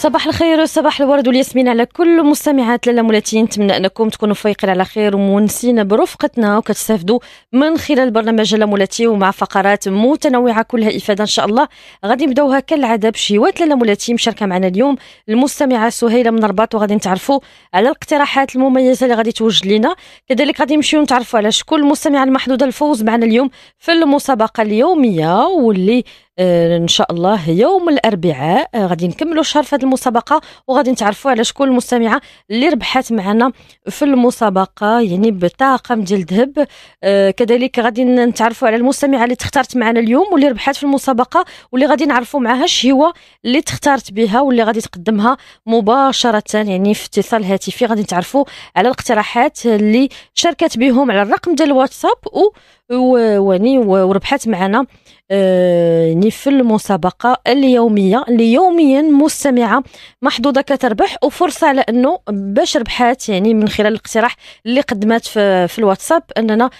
صباح الخير وصباح الورد والياسمين على كل مستمعات لاله مولاتي نتمنى أنكم تكونوا فايقين على خير ومونسين برفقتنا وكتستافدوا من خلال برنامج لاله مولاتي ومع فقرات متنوعة كلها إفادة إن شاء الله. غادي نبدأوها كالعادة بشيوات لاله مولاتي مشاركة معنا اليوم المستمعة سهيلة من الرباط وغادي نتعرفوا على الاقتراحات المميزة اللي غادي توجد لنا. كذلك غادي نمشيو نتعرفوا على شكون المستمعه المحدوده الفوز معنا اليوم في المسابقة اليومية واللي إن شاء الله يوم الأربعاء آه، غادي نكملوا الشهر في هذه المسابقة وغادي نتعرفوا على شكون المستمعة اللي ربحت معنا في المسابقة يعني بطاقم ديال الذهب آه، كذلك غادي نتعرفوا على المستمعة اللي تختارت معنا اليوم واللي ربحت في المسابقة واللي غادي نعرفوا معها هو اللي تختارت بها واللي غادي تقدمها مباشرة يعني في اتصال هاتفي غادي نتعرفوا على الاقتراحات اللي شاركت بهم على الرقم ديال الواتساب و واني وربحت معنا يعني في المسابقة اليومية اللي يوميا مستمعة محظوظة كتربح وفرصة على أنه باش ربحات يعني من خلال الاقتراح اللي قدمت في, في الواتساب أننا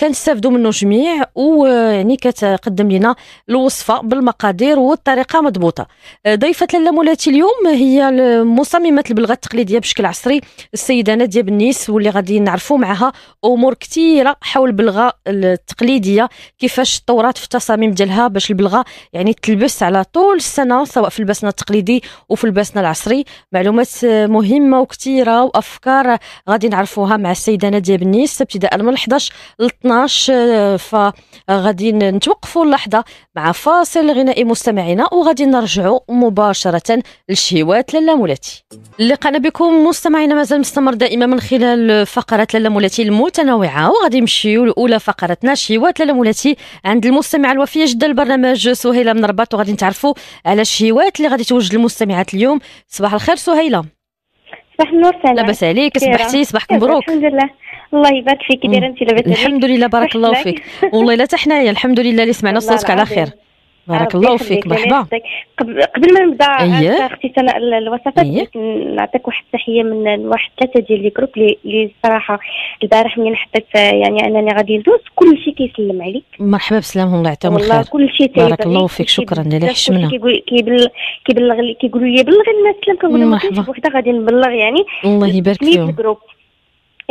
كنستافدوا منه جميع ويعني كتقدم لنا الوصفة بالمقادير والطريقة مضبوطة. ضيفة لاله مولاتي اليوم هي مصممة البلغة التقليدية بشكل عصري السيدة نادية بنيس واللي غادي نعرفوا معها أمور كثيرة حول البلغة التقليدية كيفاش تطورات في التصاميم ديالها باش البلغة يعني تلبس على طول السنة سواء في لباسنا التقليدي وفي لباسنا العصري. معلومات مهمة وكثيرة وأفكار غادي نعرفوها مع السيدة نادية بنيس ابتداء من 11 ل 12 فغادي نتوقفوا اللحظة مع فاصل غنائي مستمعينا وغادي نرجعوا مباشرة للشهوات لاله مولاتي. لقانا بكم مستمعينا مازال مستمر دائما من خلال فقرات لاله مولاتي المتنوعة وغادي نمشيو لأولى فقرتنا شهوات لاله مولاتي عند المستمعه الوفيه جدا البرنامج. سهيلة من الرباط وغادي نتعرفوا على الشهوات اللي غادي توجد للمستمعات اليوم. صباح الخير سهيلة. صباح النور سلام لاباس عليك صبحتي صباحك مبروك. الحمد لله. الله يبارك فيك دايرة انت لاباس الحمد لله بارك الله فيك. والله لا حنايا الحمد لله اللي سمعنا صوتك على خير. بارك الله فيك مرحبا. قبل ما نبدأ أيه. أختي سناء الوصفات أيه. نعطيك واحد التحية من واحد ثلاثة ديال les groupes اللي الصراحه البارح ملي حطيت يعني أنني غادي ندوز. كل شيء كيسلم عليك. مرحبا بسلامهم الله يعطيهم الخير. والله كل شيء بارك الله فيك شكرا اللي حشمنا كيبلغ كيبلغ كيقولوا لي بلغ الناس سلام كنقول لهم وحده غادي نبلغ يعني. الله يبارك فيهم.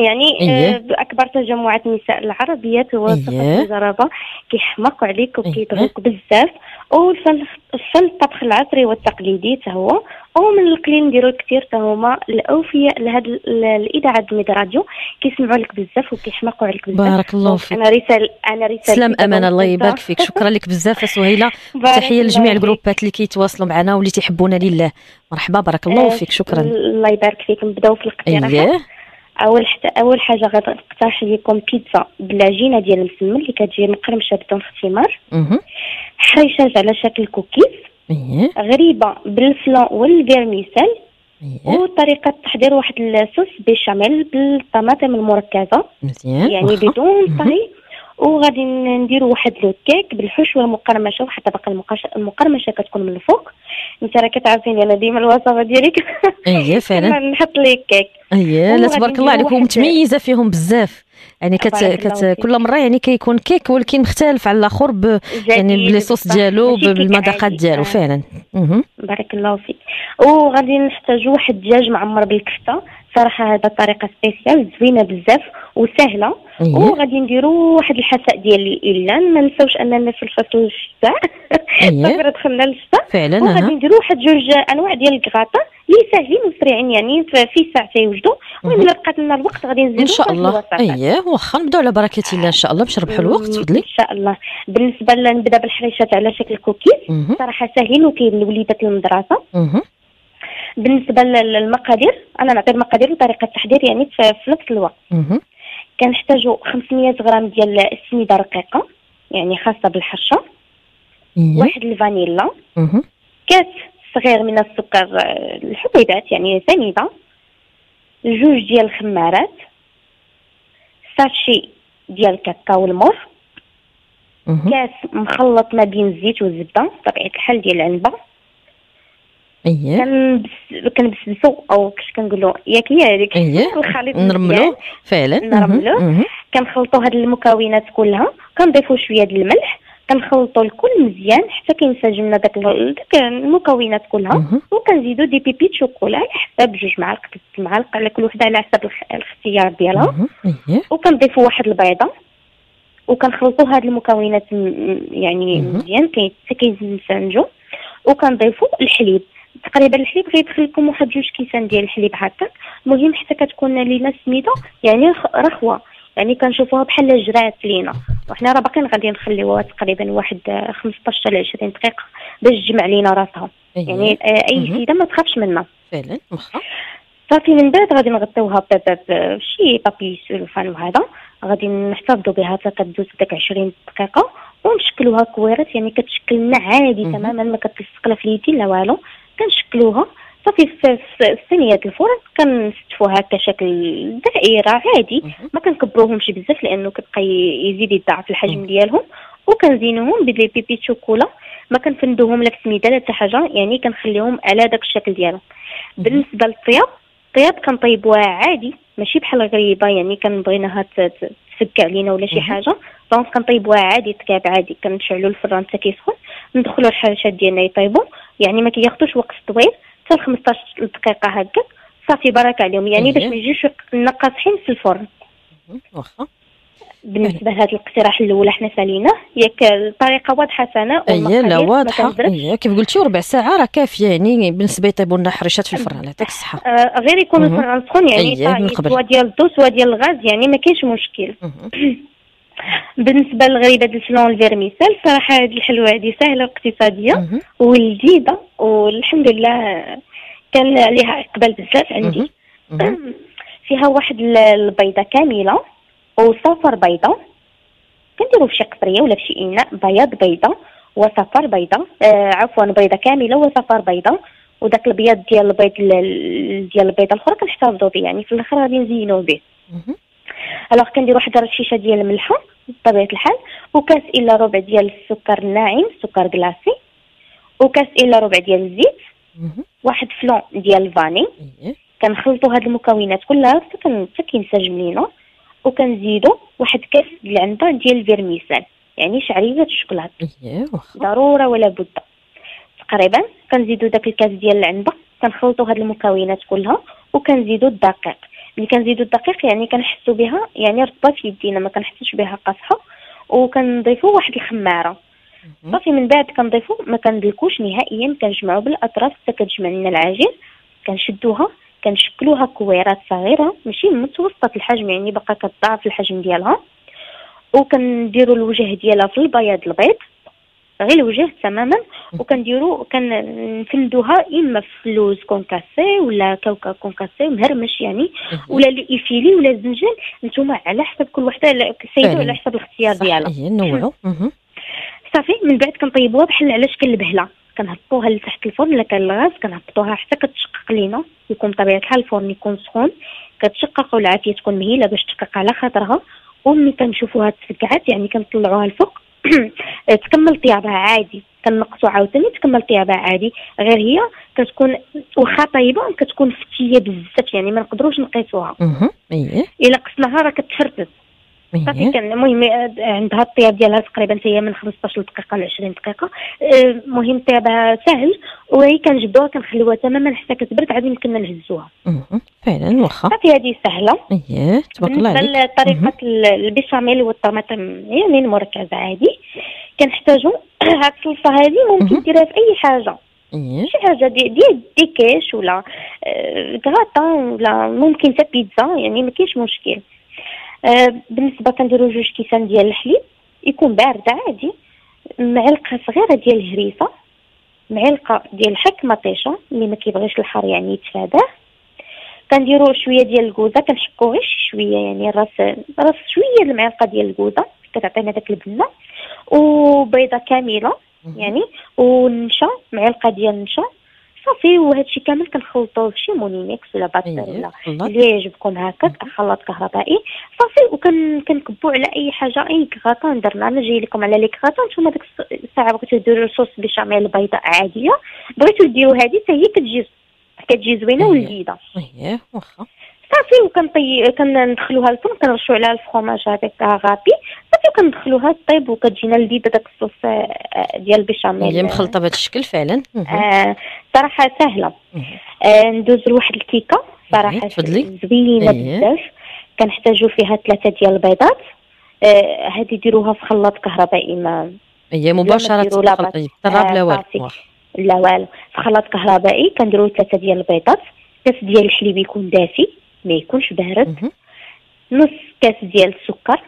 يعني إيه؟ آه، أكبر تجمعات النساء العربيات هو إيه؟ الزرابة. كيحمقوا عليك وكيضغوك إيه؟ بزاف. والفن الفن الطبخ العصري والتقليدي حتى هو. ومن القليل نديرو كثير حتى هما. الأوفياء لهاد الإذاعة ديال راديو. كيسمعوا لك بزاف وكيحمقوا عليك بزاف. بارك الله فيك. أنا رسال أنا رسال سلام أمان الله يبارك فيك. شكرا لك بزاف سهيلة. تحية لجميع الجروبات اللي كيتواصلوا معنا واللي تيحبونا لله. مرحبا بارك الله آه، فيك. شكرا. الله يبارك فيك. نبداو في الاقتراحات أيه. أول حتى أول حاجة غادي نقترح لكم بيتزا بالعجينه ديال المسمن اللي كتجي مقرمشة بدون اختمار. حريشات على شكل كوكيز. إيه. غريبة بال flan وال vermicelle. إيه. وطريقة تحضير واحد ال sauce béchamel بالطماطم المركزة. مزيان. يعني بدون طهي. وغادي نديروا واحد le cake بالحشوه المقرمشه واحد طبقه المقرمشة كتكون من الفوق. انت راه كتعرفيني أنا ديما الوصفة ديالك. اييه فعلا. نحط لك كيك. اييه لا تبارك الله عليك ومتميزه فيهم بزاف. يعني كت, كت كل مرة يعني كيكون كيك ولكن مختلف على الآخر ب يعني بالصوص ديالو بالمذاقات ديالو فعلا. بارك الله فيك وغادي نحتاجو واحد الدجاج معمر بالكفتة. صراحة هذا طريقه spéciale زوينة بزاف وسهلة. إيه. وغادي نديرو واحد الحساء ديال الاعلان ما نساوش أننا في الفصل الشتاء. أيه. دخلنا للشتاء فعلا وغادي نديرو واحد جوج أنواع ديال الكغاطا اللي ساهلين وسريعين يعني في ساعة تيوجدوا المهم الا بقات لنا الوقت غادي نزيدو إن شاء الله. اييه واخا نبداو على بركة الله إن شاء الله باش نربحوا الوقت تفضلي. ان شاء الله. بالنسبة نبدا بالحريشات على شكل كوكيز. صراحة ساهلين وكاين لوليدات المدرسة. بالنسبة للمقادير أنا نعطي المقادير وطريقه التحضير يعني في نفس الوقت. كنحتاجو 500 غرام ديال السميدة رقيقة يعني خاصة بالحرشه واحد الفانيلا. كاس صغير من السكر الحبيبات يعني سنيده جوج ديال الخمارات. ساشي ديال الكاكاو المر. كاس مخلط ما بين الزيت والزبدة بطبيعة الحال ديال العنبة. اييه كنبس كنبسبسو أو كش كنقولوا ياك هي هذيك اييه الخليط نرملو. فعلا. نرملو. كنخلطوا هاد المكونات كلها كنضيفوا شوية د الملح كنخلطوا الكل مزيان حتى كينسجم لنا داك داك المكونات كلها. وكنزيدوا دي بيبي شوكولا على حساب جوج معالق ثلاث معالق على كل وحدة على حساب الاختيار ديالها. إيه. وكنضيفوا واحد البيضة. وكنخلطوا هاد المكونات يعني مزيان حتى كينسجموا وكنضيفوا الحليب. تقريبا الحليب غيدخل لكم واحد جوج كيسان ديال الحليب هكا المهم حتى كتكون لينا سميدة يعني رخوة. يعني كنشوفوها بحال جرات لينا. وحنا راه باقيين غادي نخليوها تقريبا واحد 15 ل 20 دقيقة باش تجمع لينا راسها. أيه. يعني آه، أي سيده ما تخافش منها. فعلا صافي من بعد غادي نغطيوها بشي بابي سولفان وهذا. غادي نحتفظوا بها حتى كدوز داك 20 دقيقة. ونشكلوها كويرات يعني كتشكل لنا عادي تماما ما كتلصق لا في اليدين لا والو. كنشكلوها. صافي في صينيه الفرن كنستفوها هكا شكل دائرة عادي. ما كنكبروهمش بزاف لأنه كتبقى يزيد يضاعف الحجم ديالهم. وكنزينوهم بدي بيبي شوكولا. ما كنفندوهم لا في سميده لا حتى حاجة يعني كنخليهم على داك الشكل ديالهم. بالنسبة للطياب الطياب كنطيبوها عادي ماشي بحال غريبة يعني كنبغيناها تفك علينا ولا شي حاجة. دونك كنطيبوها عادي طياب عادي. كنشعلوا الفران حتى كيسخن. ندخلوا الحرشات ديالنا يطيبوا يعني ما كياخذوش وقت طويل. حتى 15 دقيقة هكا صافي بارك عليهم. يعني باش ما يجيوش لنا قاصحين في الفرن. واخا. بالنسبة لهذا الاقتراح الأول حنا ساليناه ياك الطريقة واضحة سناء اي لا واضحة. اي كيف قلتي ربع ساعة راه كافيه يعني بالنسبة يطيبوا لنا حريشات في الفرن يعطيك الصحة. آه غير يكون الفرن سخون يعني سواء ديال الضو سواء ديال الغاز يعني ما كاينش مشكل. بالنسبة للغريبه ديال الفلون الفيرميسال صراحة هذه الحلوة هذه سهلة واقتصادية ولذيذة والحمد لله كان عليها إقبال بزاف عندي. فيها واحد البيضة كاملة. وصفر بيضة. كنديرو في شي قطريه ولا في شي إناء. بياض بيضة وصفر بيضة. آه عفوا بيضة كاملة وصفر بيضة. وداك البياض ديال البيض ديال البيضة الأخرى كنحتفظوا به يعني في الآخر غادي نزينو به الوغ كندير واحد الرشيشه ديال الملحة بطبيعة الحال. وكاس إلا ربع ديال السكر الناعم سكر glacé وكاس إلا ربع ديال الزيت. واحد flan ديال ال vanille. إيه. كنخلطوا هاد المكونات كلها حتى كينسجم لينا وكنزيدو واحد كاس العنبه ديال ال vermicelle. يعني شعريه الشوكولاط إيه، ضرورة ولا بد. تقريبا كنزيدو داك الكاس ديال العنبه كنخلطوا هاد المكونات كلها وكنزيدو الدقيق. ملي كنزيدو الدقيق يعني كنحسو بها يعني رطبة في يدينا ما كنحسوش بها قاصحة. وكنضيفو واحد الخمارة. صافي من بعد كنضيفو ما كندلكوش نهائيا كنجمعو بالأطراف حتى كتجمع لنا العجين كنشدوها. كنشكلوها كويرات صغيرة ماشي متوسطة الحجم يعني باقا كتضاعف الحجم ديالها. وكنديروا الوجه ديالها في البياض البيض غير الوجه تماما. وكنديروا كنفندوها إما في اللوز concassé ولا كاوكاو concassé مهرمش يعني. ولا ال effilé ولا الزنجلان نتوما على حسب كل وحدة السيده على حسب الاختيار ديالها. صافي من بعد كنطيبوها بحال على شكل البهله كنهبطوها لتحت الفرن الا كان الغاز كنهبطوها حتى كتشقق لينا يكون بطبيعه الحال الفرن يكون سخون كتشقق والعافية تكون مهيلة باش تشقق على خاطرها. وملي كنشوفوها تفكعات يعني كنطلعوها الفوق تكمل طيابها عادي كنقصو عاوتاني تكمل طيابها عادي. غير هي كتكون واخا طيبة كتكون فتية بزاف يعني ما نقدروش نقيسوها. إيه. إلا قسناها راه كتفرتت صافي. كان المهم عندها الطياب ديالها تقريبا هي من 15 دقيقه ل 20 دقيقة. المهم الطياب سهل وهي كنجبدوها كنخليوها تماما حتى كتبرد عاد يمكننا نهزوها. فعلا واخا. صافي هذه سهلة. اييه تبارك الله عليك. بالنسبة لطريقه البيشاميل والطماطم يعني المركزة عادي. كنحتاجو هاد الصلصة هذه ممكن ديرها في أي حاجة. شي حاجة ديال دي ديكيش ولا كغاطان ولا ممكن حتى بيتزا يعني ما كاينش مشكل. آه، بالنسبة كنديروا جوج كيسان ديال الحليب يكون بارد عادي معلقة صغيرة ديال الهريسه معلقة ديال الحك مطيشة اللي ما كيبغيش الحار يعني يتفاداه. كنديروا شوية ديال الكوزة كنحكو غير شوية يعني راس راس شوية المعلقة ديال الكوزة كتعطينا داك البنة وبيضة كاملة يعني ونشا معلقة ديال النشا صافي وهذا الشيء كامل كنخلطوه في شي minimix ولا batteur أيه. ولا اللي يعجبكم هكاك خلاط كهربائي. صافي وكنكبوا على أي حاجة أي كغاطون درنا. أنا جاي لكم على les gratins نتوما ديك الساعة بغيتو ديروا sauce béchamel بيضاء عادية. بغيتو ديروا هذه حتى هي كتجي كتجي زوينة ولذيذة. إيه واخا. صافي وكنطي كندخلوها للفرن كنرشو عليها الفخوماج هذاك غابي. صافي وكندخلوها طيب وكتجينا لذيذه داك الصوص آه، ديال البيشاميل هي مخلطة بهذا الشكل فعلا. آه صراحة سهلة. آه ندوز لواحد الكيكة. صراحة زوينة بزاف. كنحتاجو فيها ثلاثة ديال البيضات. آه هذه ديروها في خلاط كهربائي ما هي مباشرة الطراب لا والو. لا والو. في خلاط كهربائي كنديرو ثلاثة ديال البيضات. كاس ديال الحليب يكون دافي. ما يكونش بارد. نص كاس ديال السكر.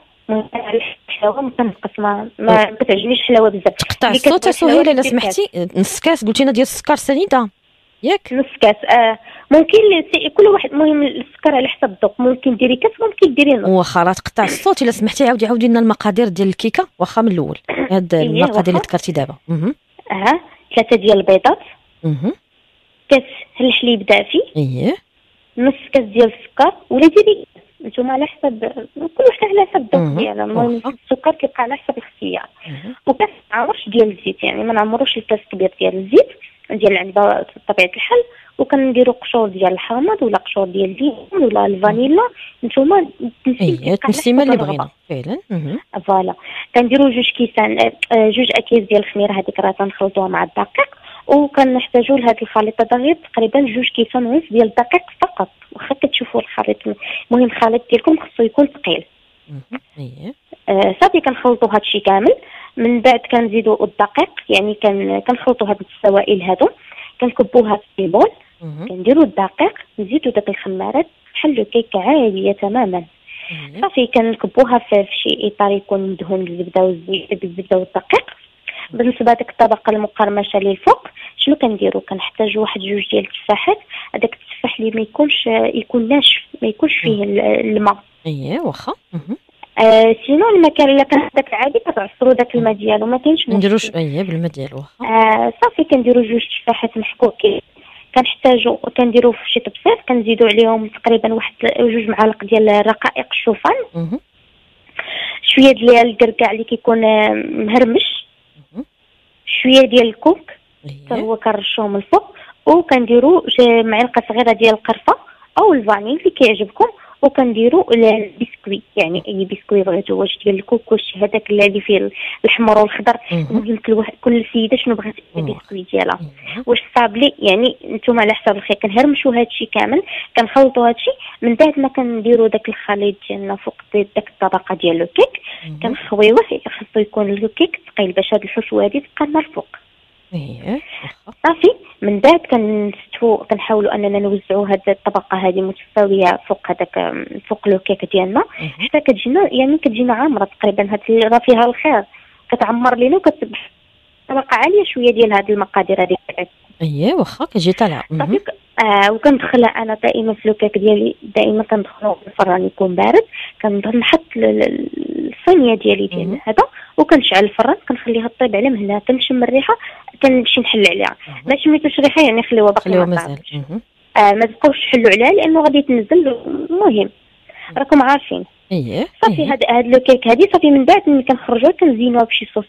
الحلاوة ما كنقص ما ما كتعجبنيش الحلاوه بزاف. تقطع الصوت سهيلة إلا سمحتي. نص كاس قلتي لنا ديال السكر سنيدة. ياك؟ نص كاس آه. ممكن كل واحد المهم السكر على حسب الذوق. ممكن ديري كاس ممكن ديري نص. واخا راه تقطع الصوت. إلا سمحتي عاودي عاودي لنا المقادير ديال الكيكة. واخا من الأول. هاد إيه، المقادير اللي ذكرتي دابا. آه ثلاثة ديال البيضات. كاس الحليب دافي. اييه نص كاس ديال السكر ولا ديري نتوما على حسب كل واحد على حسب الذوق ديالها المهم السكر كيبقى على حسب الاختيار وكاس عمرش ديال الزيت يعني ما نعمروش الكاس كبير ديال الزيت. ديال العنبة بطبيعه الحال. وكنديروا قشور ديال الحامض ولا قشور ديال الليمون ولا الفانيلا. نتوما التنسيمه اللي بغينا فعلا. voilà. كنديروا جوج كيسان آه، جوج أكياس ديال الخميرة هذيك راه تنخلطوها مع الدقيق. وكنحتاجوا لهذا الخليط. هذا غير تقريبا جوج كيسان ونص ديال الدقيق فقط. واخا كتشوفوا الخليط. المهم الخليط ديالكم خصو يكون ثقيل. آه صافي كنخلطوا هادشي كامل. من بعد كنزيدوا الدقيق. يعني كنخلطوا هاد السوائل هادو. كنكبوها في bol كنديروا الدقيق. نزيدوا داك الخمارات بحال كيكه عادية تماما. صافي كنكبوها في شي إطار يكون مدهون بالزبدة والزيت بالزبدة والدقيق. بالنسبة لديك الطبقة المقرمشة للفوق شنو كنديروا كنحتاجوا واحد جوج ديال التفاحات هذاك التفاح اللي ما يكونش يكون ناشف ما يكونش فيه الماء. اييه واخا. آه سينو المكان الا كان داك العادي كتعصروا داك الماء ديالو ما كاينش ما نديروش اييه بالماء ديالو آه صافي كنديروا جوج تفاحات محكوكين كنحتاجوا كنديروا في شي طبسات كنزيدوا عليهم تقريبا واحد جوج معالق ديال رقائق الشوفان. شوية ديال الكركاع اللي كيكون مهرمش. شوية ديال الكوك حتى هو كنرشوه من الفوق وكنديروا معلقة صغيرة ديال القرفة أو ال vanille اللي كيعجبكم. وكنديروا البسكوي يعني أي بسكوي بغيتو واش ديال الكوك واش هذاك اللي فيه الحمر والخضر. المهم كل سيده شنو بغات البسكوي ديالها. واش صابلي؟ يعني نتوما على حساب الخير كنهرمشوا هادشي كامل كنخلطوا هادشي من بعد ما كنديروا داك الخليط ديالنا فوق داك الطبقة ديال الكيك كنخويوه خاصو يكون الكيك ثقيل باش هاد الحشوة هادي تبقى لنا الفوق إيه. صافي. من بعد كنستو كنحاولوا أننا نوزعوا هذه الطبقة هذه متساويه فوق هذاك فوق le cake ديالنا حتى كتجينا يعني كتجينا عامرة تقريبا. هاد راه فيها الخير. كتعمر لينا وكتصبح طبقة عالية شوية ديال هذه المقادير هذه اييه واخا كتجي طالعة. صافي. آه وكندخلها أنا دائما في لوكيك ديالي دائما كندخلو الفران يكون بارد. كنحط الصينية ديالي ديال هذا وكنشعل الفران كنخليها طيب على مهلها كنشم الريحة كنمشي نحل عليها. ما شميتوش الريحه يعني خليوها باقي مازال آه ما تبقاوش تحلوا عليها لأنه غادي تنزل المهم راكم عارفين. اييه صافي هاد هاد لو كيك هادي صافي من بعد ملي كنخرجوها كنزينوها بشي صوص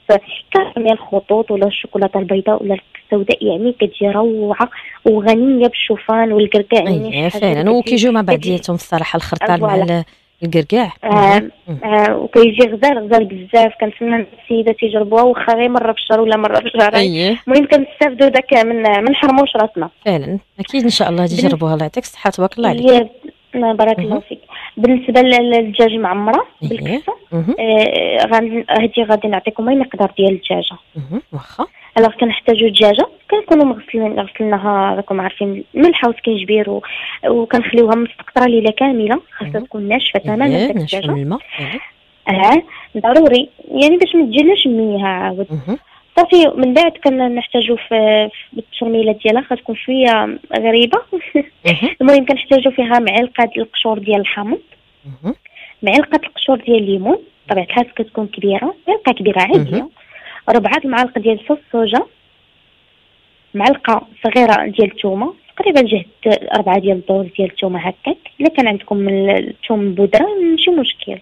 كراميل الخطوط ولا الشوكولاتة البيضاء ولا السوداء يعني كتجي روعة وغنية بالشوفان والكركاع يعني اييه فعلا. وكيجيو مع بعضياتهم الصراحه الخرطال مع الكركاع آه آه وكيجي غزال غزال بزاف. كنتمنى السيدات يجربوها واخا غير مرة في الشهر ولا مرة في الشهرين أيه. المهم كنستافدوا داك من من حرموش راسنا. فعلا. أكيد إن شاء الله تجربوها. الله يعطيك الصحة تبارك الله عليك. بارك الله فيك. بالنسبة للدجاج معمره بالكسه آه هادي غادي نعطيكم أي مقدار ديال الدجاجة. واخا. الوغ كنحتاجو الدجاجة. كنكونوا مغسلين غسلناها راكم عارفين ملح وسكنجبير. وكنخليوها مستقطرة ليلة كاملة. خاصها تكون ناشفة تماما داك الدجاجه آه ضروري. يعني باش ما تجيناش ميها عاود. صافي من بعد كنحتاجو في الترميله ديالها غتكون شوية غريبة. المهم كنحتاجو فيها معلقة القشور ديال الحامض معلقة القشور ديال الليمون طبيعه الحال كتكون كبيرة معلقة كبيرة عادية. ربعة المعالق ديال صوص صوجا معلقة صغيرة ديال الثومه تقريبا جهد أربعة ديال الدور ديال الثومه هكاك. إلا كان عندكم الثوم بودرة ماشي مشكل.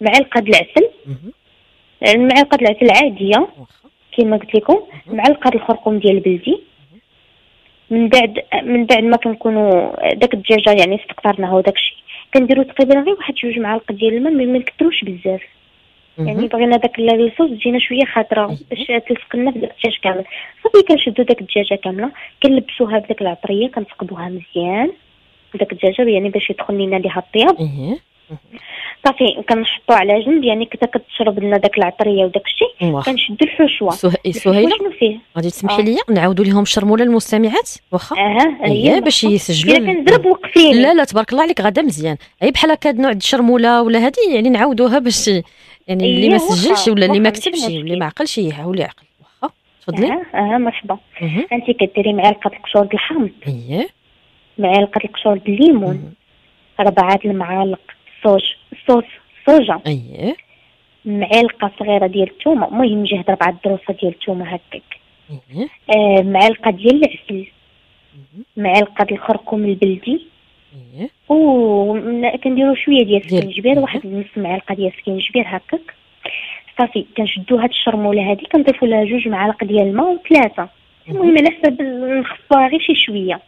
معلقة العسل. معلقه العسل عاديه كما قلت لكم. معلقة الخرقوم ديال البلدي من بعد من بعد ما كنكونوا داك الدجاجة يعني استقطرناها وداك الشيء كنديرو تقريبا غير واحد جوج معالق ديال الماء ما نكثروش بزاف. يعني بغينا داك الصوص تجينا شوية خاطرة. باش تلصقنا في داك الدجاج كامل صافي كنشدو داك الدجاجة كاملة. كنلبسوها بداك العطرية كنثقبوها مزيان. داك الدجاجة يعني باش يدخل لينا ليها الطياب. صافي كنحطو على جنب يعني كتا كتشرب لنا داك العطرية وداك الشيء كنشدو الحشوة. سهيلة؟ غادي تسمحي لي آه. نعاودوا لهم الشرموله للمستمعات واخا؟ آه هي باش يسجلوا كنضرب وقفين لا لا تبارك الله عليك غدا مزيان. أي بحال هكا نوع الشرموله ولا هذه يعني نعاودوها باش يعني اللي ما سجلش ولا اللي ما كتبش واللي ما عقلش يحاول يعقل. واخا؟ تفضلي. آه, آه مرحبا. انت كديري معلقة القشور د الحامض اييه معلقة القشور د الليمون. ربعة المعالق. sauce sauce soja اييه معلقة صغيرة ديال الثومة المهم جهد ربعة دروسة ديال الثومة هكاك. اييه آه معلقة ديال العسل. معلقة الخرقوم البلدي. اييه و كنديرو شوية ديال السكينجبير واحد نص معلقة ديال السكينجبير هكاك. صافي كنشدو هاد الشرمولة هادي كنضيفو لها جوج معالق ديال الماء وثلاثة. المهم على حسب نخفوها غير شي شوية.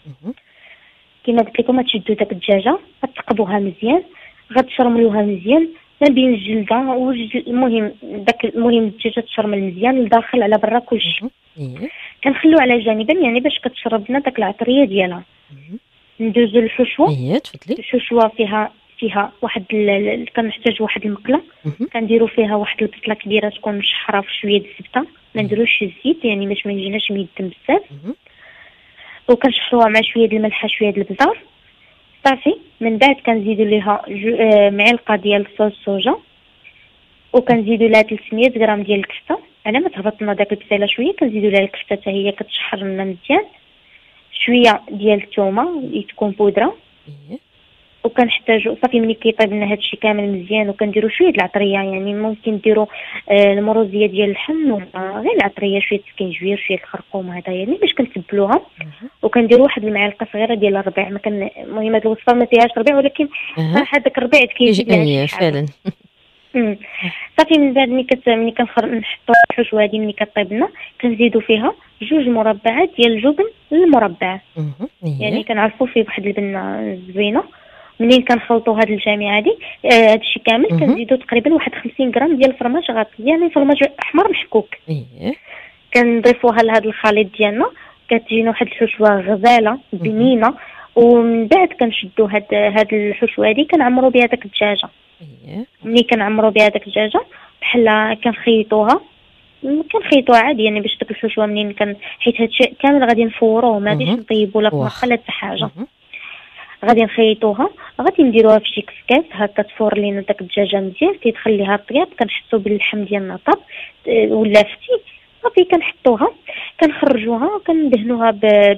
كما قلت لكم تشدو داك الدجاجة غتقبوها مزيان. غتشرملوها مزيان. ما بين الجلدة المهم داك المهم الدجاجه تشرمل مزيان لداخل على برا كلشي. كنخلو على جانبا يعني باش كتشرب لنا داك العطرية ديالها. ندوزو للحشوة. اييه تفضلي. الحشوة فيها فيها واحد. كنحتاج واحد المقلة. كنديرو فيها واحد البصله كبيرة تكون مشحرة في شوية الزبده ما نديروش الزيت يعني باش ما يجيناش ميدم بزاف. وكنشحروها مع شوية الملح شوية البزار. صافي من بعد كنزيدو ليها معلقه ديال صوص صوجا وكنزيدو لها 300 غرام ديال الكفته على ما تهبط لنا داك البسيله شوية كنزيدو لها الكفته حتى هي كتشحر لنا مزيان شوية ديال الثومه تكون بودره وكنحتاجو صافي ملي كيطيب لنا هادشي كامل مزيان وكنديرو شوية د العطرية يعني ممكن نديرو آه المروزية ديال اللحم ولا غير العطرية شوية السكينجبير شوية الخرقوم هذا يعني باش كنتبلوها وكنديرو واحد المعلقة صغيرة ديال الربيع ما كان المهم هاد الوصفة ما فيهاش ربيع ولكن صراحة داك الربيع كيجي لنا فعلا. صافي من بعد ملي كت ملي كنخر نحطو الحشوه هادي ملي كطيب لنا كنزيدو فيها جوج مربعات ديال الجبن المربع. يعني كنعرفو فيه واحد البنة زوينة. منين كنخلطوا هاد الجميع هادي آه هادشي كامل كنزيدو تقريبا واحد 50 غرام ديال الفرماج غاطي يعني فرماج أحمر محكوك اييه كنضيفوها لهاد الخليط ديالنا كتجينا واحد الحشوة غزالة بنينة ومن بعد كنشدو هاد هاد الحشوة هادي كنعمرو بها داك الدجاجة. اييه ملي كنعمرو بها داك الدجاجة بحال كنخيطوها كنخيطوها عادي يعني باش داك الحشوة منين كان حيت هادشي كامل غادي نفوروه ما غاديش نطيبو لا في حتى حاجة. غادي نخيطوها. غادي نديروها في شي كسكاس هكا تفور لينا داك الدجاجة مزيان كيدخل ليها الطياب كنحسو باللحم ديالنا طاب آه، ولا فتي. صافي كنحطوها كنخرجوها كندهنوها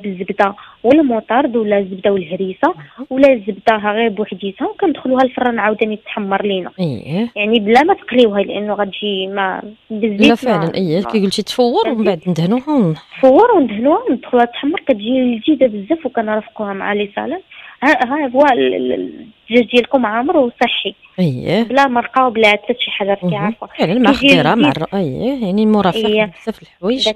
بالزبدة ولا موطارد ولا الزبده والهريسة ولا الزبده غير بوحديتها وكندخلوها الفران عاوتاني تحمر لينا. إيه. يعني بلا ما تقليوها لأنه غتجي ما بالزيت لا فعلا إيه كي قلتي تفور ومن بعد ندهنوها تفور وندهنوها وندخلوها تحمر كتجي لذيذة بزاف وكنرافقوها مع لي سالاد. ها ها هو الدجاج ديالكم عامر وصحي. اييه بلا مرقه وبلا حتى شي حاجة راكي عارفه فعلا مع مع اييه يعني مرافقه بزاف الحوايج.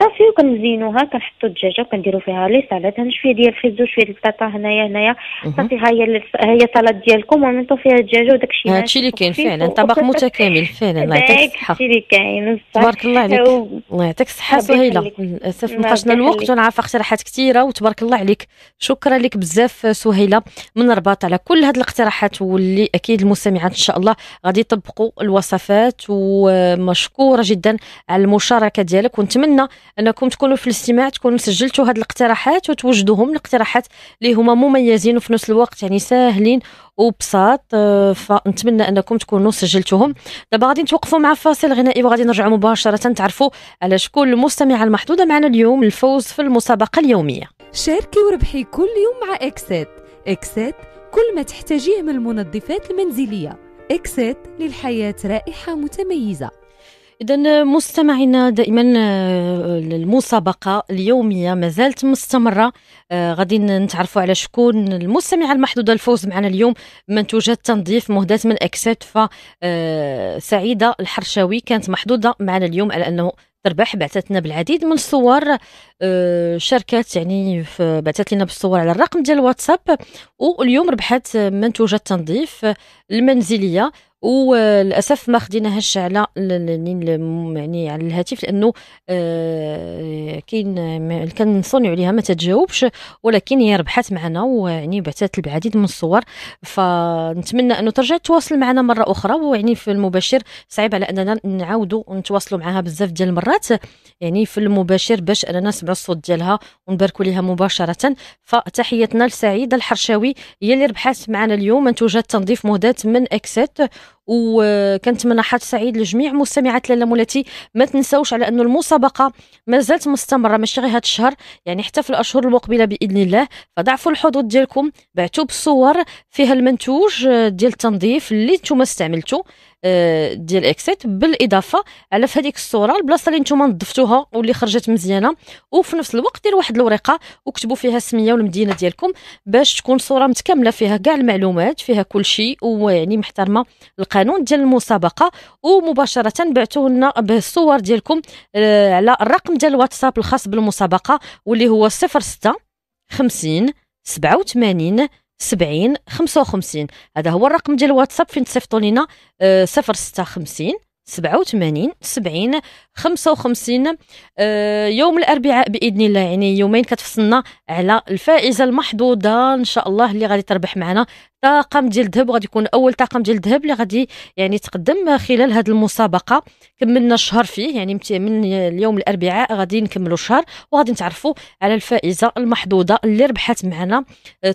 صافي وكنزينوها كنحطو الدجاجة وكنديرو فيها لي هنا شوية ديال الخيزو شوية ديال البطاطا هنايا هنايا. صافي ها هي هي سالاد ديالكم. ومنطو فيها الدجاجة وداك الشيء هادشي اللي كاين فعلا. طبق متكامل فعلا. الله يعطيك الصحة. هادشي اللي كاين. تبارك الله عليك. الله يعطيك الصحة سهيله للأسف نقاشنا الوقت وأنا عارفه اقتراحات كثيرة. وتبارك الله عليك. شكرا لك بزاف سهيلة. من الرباط على كل هذه الاقتراحات واللي أكيد المستمعات إن شاء الله غادي يطبقوا الوصفات. ومشكورة جدا على المشاركة ديالك. ونتمنى أنكم تكونوا في الاستماع تكونوا سجلتوا هذه الاقتراحات وتوجدوهم الاقتراحات اللي هما مميزين وفي نفس الوقت يعني ساهلين وبساط آه، فنتمنى أنكم تكونوا سجلتوهم. دابا غادي نتوقفوا مع فاصل غنائي وغادي نرجعوا مباشرة. تعرفوا على شكون المستمعه المحدودة معنا اليوم الفوز في المسابقة اليومية. شاركي وربحي كل يوم مع اكسات اكسات كل ما تحتاجيه من المنظفات المنزلية. اكسات للحياة رائحة متميزة. إذا مستمعينا دائما آه، المسابقة اليومية ما زالت مستمرة. آه، غادي نتعرفوا على شكون المستمعة المحدودة الفوز معنا اليوم. منتوجات تنظيف مهداة من اكسات فسعيدة آه، الحرشاوي كانت محظوظة معنا اليوم على أنه تربح. بعثت لنا بالعديد من الصور. شركات يعني بعثت لنا بالصور على الرقم ديال الواتساب. واليوم ربحت منتوجات تنظيف المنزلية. وللأسف ما خديناهاش على يعني على الهاتف لأنه آه، كاين كنصونيو عليها ما تتجاوبش ولكن هي ربحت معنا ويعني بعثت العديد من الصور. فنتمنى أنه ترجع تواصل معنا مرة أخرى ويعني في المباشر صعيب على أننا نعاودوا نتواصلوا معها بزاف ديال المرات يعني في المباشر باش أننا نسمعوا الصوت ديالها ونباركوا لها مباشرة. فتحياتنا لسعيدة الحرشاوي هي اللي ربحت معنا اليوم منتوجات تنظيف مهدات من إكسيت. وكنتمنى حظ سعيد لجميع مستمعات لاله مولاتي ما تنساوش على انه المسابقة ما زالت مستمرة ماشي غير هذا الشهر يعني حتى في الأشهر المقبلة بإذن الله. فضعفوا الحظوظ ديالكم بعتوا بالصور فيها المنتوج ديال التنظيف اللي نتوما استعملتوا ديال إكسيت بالإضافة على في هذيك الصورة البلاصة اللي نتوما نظفتوها واللي خرجت مزيانة. وفي نفس الوقت ديروا واحد الورقة وكتبوا فيها السميه والمدينة ديالكم باش تكون صورة متكاملة فيها كاع المعلومات فيها كل شيء ويعني محترمة القانون ديال المسابقة. ومباشرة بعثوا لنا بالصور ديالكم آه، على الرقم ديال الواتساب الخاص بالمسابقة واللي هو 06 50 87 70 55 هذا هو الرقم ديال الواتساب فين تصيفطوا لنا 056 87 70 55 آه يوم الأربعاء بإذن الله يعني يومين كتفصلنا على الفائزة المحظوظة. إن شاء الله اللي غادي تربح معنا طاقم ديال الذهب وغادي يكون أول طاقم ديال الذهب اللي غادي يعني تقدم خلال هذه المسابقة. كملنا الشهر فيه يعني من اليوم الأربعاء غادي نكملوا الشهر وغادي نتعرفوا على الفائزة المحظوظة اللي ربحت معنا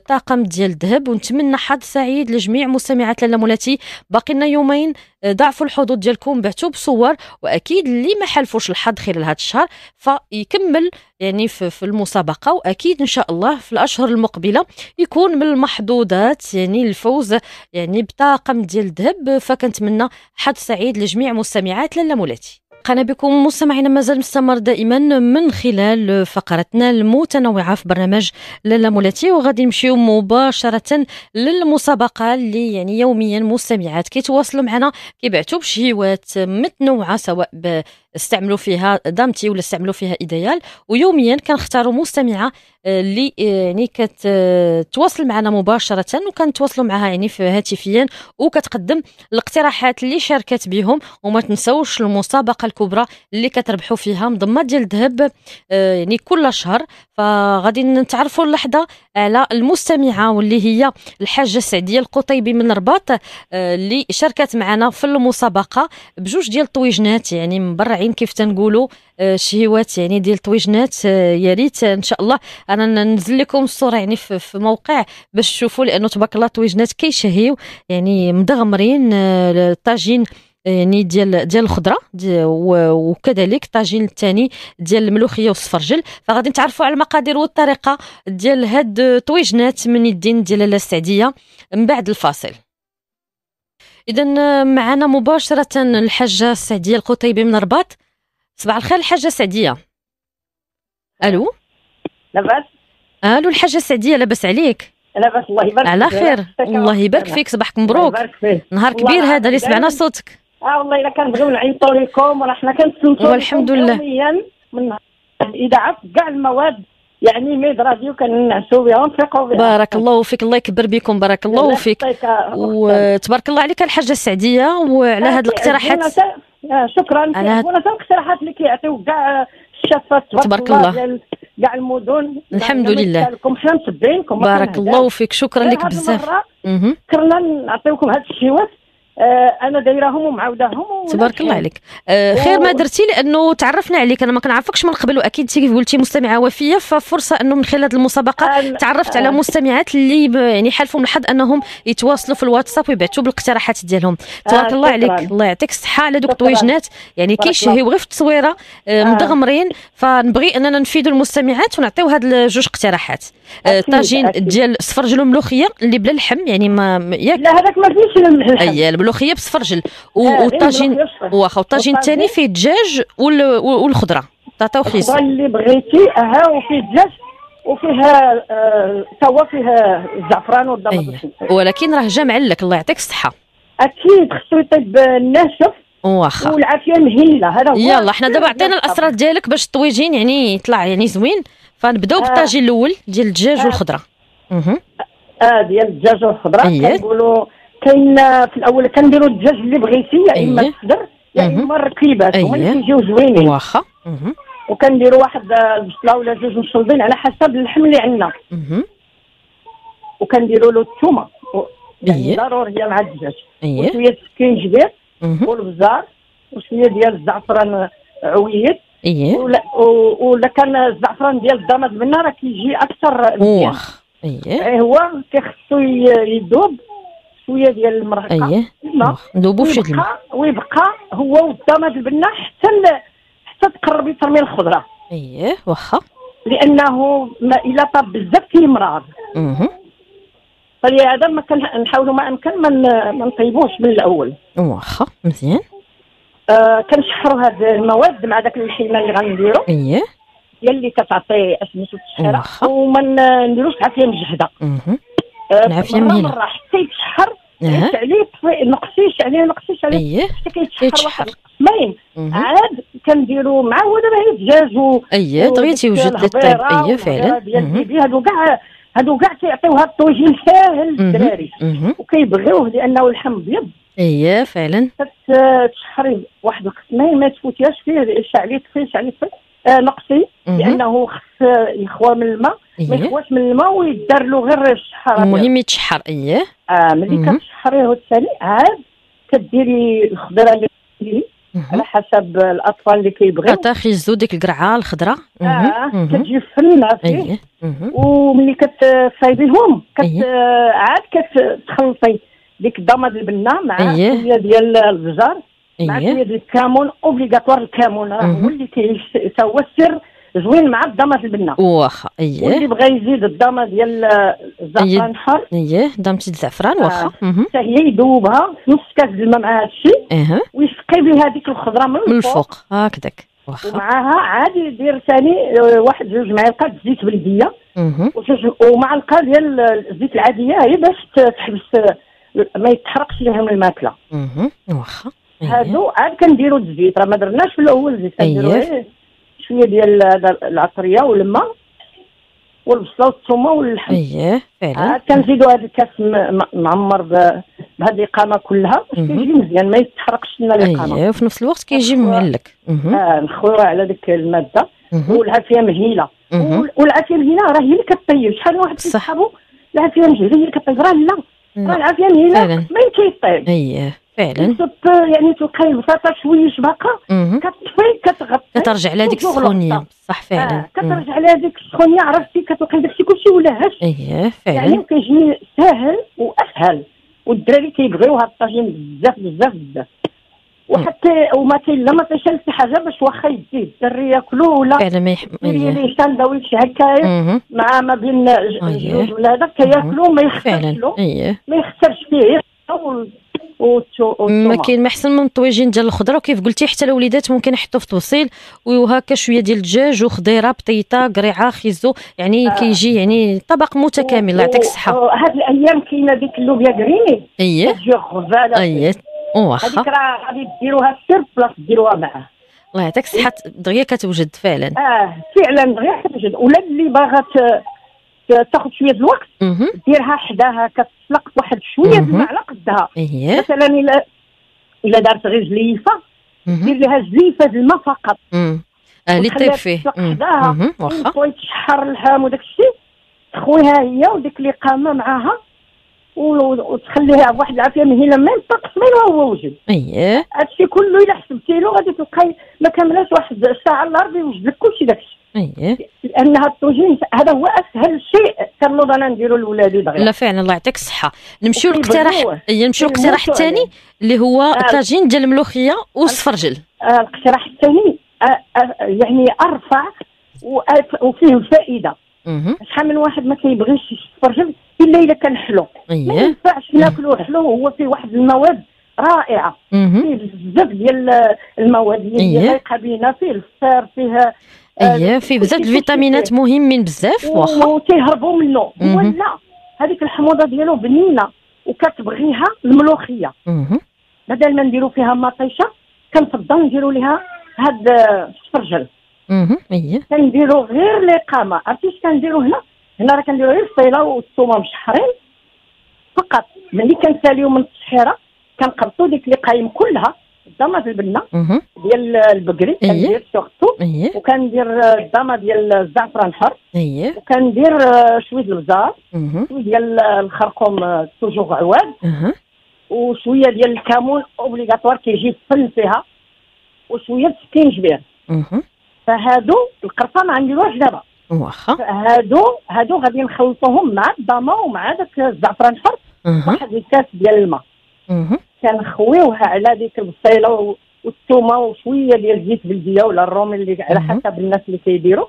طاقم ديال الذهب ونتمنى حظ سعيد لجميع مستمعات لاله مولاتي. باقي لنا يومين ضعفوا الحظوظ ديالكم بعتوا بصور وأكيد اللي ما حالفوش الحظ خلال هذا الشهر فيكمل يعني في, في المسابقة وأكيد إن شاء الله في الأشهر المقبلة يكون من المحظوظات يعني الفوز يعني بطاقم ديال الذهب. فكنتمنى حظ سعيد لجميع مستمعات لاله مولاتي. قنا بكم مستمعينا مازال مستمر دائما من خلال فقرتنا المتنوعة في برنامج لالا مولاتي وغادي نمشيو مباشرة للمسابقة اللي يعني يوميا مستمعات كيتواصلوا معنا كيبعثوا بشهيوات متنوعة سواء استعملوا فيها دامتي ولا استعملوا فيها إيديال. ويوميا كنختاروا مستمعة آه، اللي آه، يعني كتواصل معنا مباشرة وكنتواصلوا معها يعني في هاتفيا وكتقدم الاقتراحات اللي شاركت بهم. وما تنسوش المسابقة الكبرى اللي كتربحوا فيها مضمة ديال الذهب آه، يعني كل شهر. فغادي نتعرفوا اللحظة على المستمعة واللي هي الحاجة سعديه القطيبي من الرباط اللي شاركت معنا في المسابقة بجوج ديال الطويجنات يعني مبرعين كيف تنقولوا شهيوات يعني ديال الطويجنات يا ريت إن شاء الله. أنا ننزل لكم الصورة يعني في, موقع باش تشوفوا لأنه تبارك الله طويجنات كيشهيو يعني مدغمرين الطاجين آه، يعني ديال ديال الخضرة دي وكذلك الطاجين الثاني ديال الملوخية والسفرجل فغادي نتعرفوا على المقادير والطريقة ديال هاد الطويجنات من الدين ديال السعديه من بعد الفاصل. اذا معنا مباشرة الحاجة السعديه القطيبي من الرباط صباح الخير الحاجة سعدية. ألو؟ لاباس؟ ألو الحاجة سعدية لاباس عليك؟ لاباس الله يبارك على خير الله يبارك فيك صباحك مبروك. نهار كبير هذا اللي سمعنا صوتك. آه والله الا كنبغيو نعيطوا لكم وراه حنا كنستمتعوا والحمد لله. من الاذاعه كاع المواد يعني MED Radio كننعسوا بها ونفيقوا بها. بارك الله فيك الله يكبر بكم بارك الله فيك. وتبارك الله عليك الحاجة السعدية وعلى هذه الاقتراحات. شكرا على الاقتراحات اللي كيعطيو كاع الشفات تبارك الله. كاع المدن. الحمد لله. حنا متبعينكم بارك الله فيك. شكرا لك بزاف. كرنا نعطيوكم هاد الشيوات. أنا دايراهم ومعاوداهم تبارك الله عليك. آه خير ما درتي لأنه تعرفنا عليك. أنا ما كنعرفكش من قبل وأكيد كيف قلتي مستمعة وفية ففرصة أنه من خلال هذه المسابقة تعرفت على مستمعات اللي يعني حالفهم الحظ أنهم يتواصلوا في الواتساب ويبعثوا بالاقتراحات ديالهم. تبارك آه الله عليك. الله يعطيك الصحة على دوك الطويجنات يعني كيشهيو غير في التصويرة آه, آه. مدغمرين. فنبغي أننا نفيدوا المستمعات ونعطيو هاد جوج اقتراحات. الطاجين ديال صفرجل وملوخيه اللي بلا اللحم يعني ما ياك لا هذاك ما فيهش اللحم الملوخيه بالسفرجل والطاجين واخا والطاجين الثاني فيه الدجاج والخضرة. طاطا وخيس اللي بغيتي أها وفيه الدجاج وفيها آه توا فيها الزعفران والضبط. ولكن راه جا معلك الله يعطيك الصحة. أكيد خصو يطيب الناشف واخا. والعافية مهله هذا هو. يلا حنا دابا عطينا الأسرار ديالك باش الطويجين يعني يطلع يعني زوين. فنبداو آه. بالطاجين الأول ديال الدجاج آه. والخضرة. أها. آه ديال الدجاج والخضرة. كنقولوا كاين في الأول كنديروا الدجاج اللي بغيتي يا إما. الصدر يا. إما الركيبات هما اللي. كيجيو زوينين. واخا. وكنديروا واحد البصلة ولا جوج مشلضين على حسب اللحم اللي عندنا. وكنديروا له الثومه يعني أيه. ضروريه مع الدجاج. وشوية السكينجبير والبزار وشوية ديال الزعفران عويد إيه ولا ولا كان الزعفران ديال الضماد منا راه كيجي أكثر. واخ. إيه هو كيخصو يذوب. شوية ديال الماء واخ. ندوبو في الماء ويبقى هو والضماد البنه حتى حتى تقربي ترمي الخضرة. أيه واخا. لأنه ما إلا طاب بزاف كيمرض أها فلهذا ما كان نحاولوا ما أمكن ما نطيبوش من الأول. واخا مزيان. آه كنشحروا هاد المواد مع داك الحيمه اللي غنديرو. أيه. هي اللي كتعطي سميتو التشحيره. وما نديروش عافية مجهدة. آه العافية مرة مهيلة. مرة حتى يتشحر. عيش عليه نقصيش عليه نقصيش عليه. إيه. حتى كيتشحر. واحد قسمين أها. عاد كنديروا معاه هو دابا هي الدجاج و إيه دغيا تيوجد للطيب إيه فعلا. هادو كاع هادو كاع كيعطيوها الطوجين ساهل للدراري. وكيبغيوه لأنه اللحم ابيض إيه فعلا. كتشحري واحد القسمين ما تفوتيهاش فيه شعلي طفي شعلي طفي آه نقصي مهم. لأنه خص يخوى من الماء ما إيه يخواش من الماء ويدار له غير الشحاره المهم يتشحر إيه آه ملي. كتشحريه الثاني عاد كديري الخضرة اللي كديري على. حسب الأطفال اللي كيبغيو كتاخذوا ديك القرعة الخضراء آه كتجي فنه فيه. وملي كتصايبيهم كت. آه، عاد كتخلطي ديك الضماد البنه مع أيه. شوية ديال البزار مع شوية ديال الكمون obligatoire مهم. هو اللي هو السر زوين مع الضماد البنة. واخا واللي إيه بغى يزيد الضمه ديال الزعفران الحر إيه دامتي الزعفران واخا. آه. مهم. حتى هي يذوبها نص كاس الماء مع هذا الشيء أها ويسقي بها ديك الخضرة من, من الفوق. هكذاك. واخا. ومعها عاد يدير ثاني آه، واحد جوج معالق زيت بلديه. وجوج ومعلقة ديال الزيت العادية هي باش تحبس آه، ما يتحرقش لهم الماكلة. واخا. إيه. هادو عاد كنديروا الزيت راه ما درناش في الأول زيت كنديروا. غير شوية ديال العطرية والماء والبصلة والثومة واللحم إيه فعلا. عاد كنزيدوا هذا الكاس معمر بهذه الإقامة كلها باش. كيجي مزيان ما يتحرقش لنا الإقامة. إيه وفي نفس الوقت كيجي مهم. آه نخويوها على ديك المادة. والعافية مهيلة. والعافية مهيلة راه هي اللي كطيب. شحال من واحد صح. كيصحابو؟ العافية مهيلة هي اللي كطيب. راه لا. راه. العافية مهيلة. ما كيطيب إيه فعلا. صب يعني تلقاي البطاطا شوية مهم. كتطفي كتغطي. كترجع لهذيك السخونيه الغطا. صح فعلا. آه. كترجع على هذيك السخونيه عرفتي؟ كتلقاي داكشي كلشي ولا هش؟ إيه يعني فعلا كيجي ساهل وأسهل. والدراري كيبغيو هاد الطاجين بزاف بزاف بزاف. وحتى وما كاين لا ما كاينش شي حاجة باش واخا يدي الدري ياكلو ولا فعلا ما يح... ديري إيه. ليه ساندويتش هكايا. مع ما بين. جوج ولا هذا كياكلو ما يخسرش إيه. ما يخسرش فيه. ما. كاين ما أحسن من الطويجين ديال الخضرة. وكيف قلتي حتى الوليدات ممكن يحطوا في توصيل. وهكا شوية ديال الدجاج وخضيرة بطيطة قريعة خيزو. يعني آه. كيجي يعني طبق متكامل الله يعطيك الصحة. هاد الأيام كاينة ديك اللوبيا كريني غزالة. إيه. واخا. هذيك راه غادي ديروها سير بلاص ديروها معاه. الله يعطيك الصحة. دغيا كتوجد فعلا. آه فعلا غير كتوجد. ولا اللي باغا تاخذ شوية الوقت ديرها حداها كتسلق واحد شوية. المعلقه قدها إيه مثلا الا إلا دارت غير جليفه دير. لها جليفه الماء فقط. آه اللي طيب فيه. حداها. واخا تشحر اللحم وداك الشيء تخويها هي وديك الاقامه معاها وتخليها بواحد العافية مهيله ما يبقى قسمين وهو وجد إيه هادشي كله إلا حسبتي له غادي تلقاي ما كاملاش واحد الساعة الا ربي يوجد لك كلشي داكشي إيه. لأن هاد الطوجين هذا هو أسهل شيء كنوض أنا نديرو لولادي دغيا. لا فعلا الله يعطيك الصحة. نمشيو. للاقتراح إيه نمشيو للاقتراح الثاني. اللي هو آه. الطاجين ديال الملوخية والسفرجل آه، الاقتراح الثاني آه، آه، يعني أرفع وفيه الفائده أها شحال من واحد ما كيبغيش يتفرجل إلا الا كان حلو. ما إيه. ينفعش ناكلو حلو هو فيه واحد المواد رائعة. فيه بزاف ديال المواد اللي إيه. هي لايقه بينا فيه الفار فيه آه، أيه فيه بزاف الفيتامينات مهمين بزاف. واخا؟ وتيهربوا منه. هو مهم. لا هذيك الحموضة ديالو بنينة وكتبغيها الملوخية. بدل ما نديرو فيها مطيشة كنفضل نديروا لها هاد السفرجل. اييه كنديروا غير الاقامه عرفتي اش كنديروا هنا؟ هنا راه كنديروا غير البصيله والثومة مشحرين. فقط. ملي كنساليو من التشحيره كنقبطوا ديك الاقايم كلها. الضامه البنه ديال البقري كندير surtout وكندير الضامه ديال الزعفران الحر وكندير شوية البزار شوية ديال الخرقوم toujours عواد وشوية ديال الكمون obligatoire كيجي فل فيها وشوية السكينجبير فهادو القرفه ما نديروهاش دابا؟ واخا. هادو هادو غادي نخلطوهم مع الضامه ومع داك الزعفران الحر واحد الكاس ديال الماء. كنخويوها على ديك البصيله والثومة وشوية ديال الزيت بلديه ولا الرومي اللي على حسب الناس اللي كيديروا.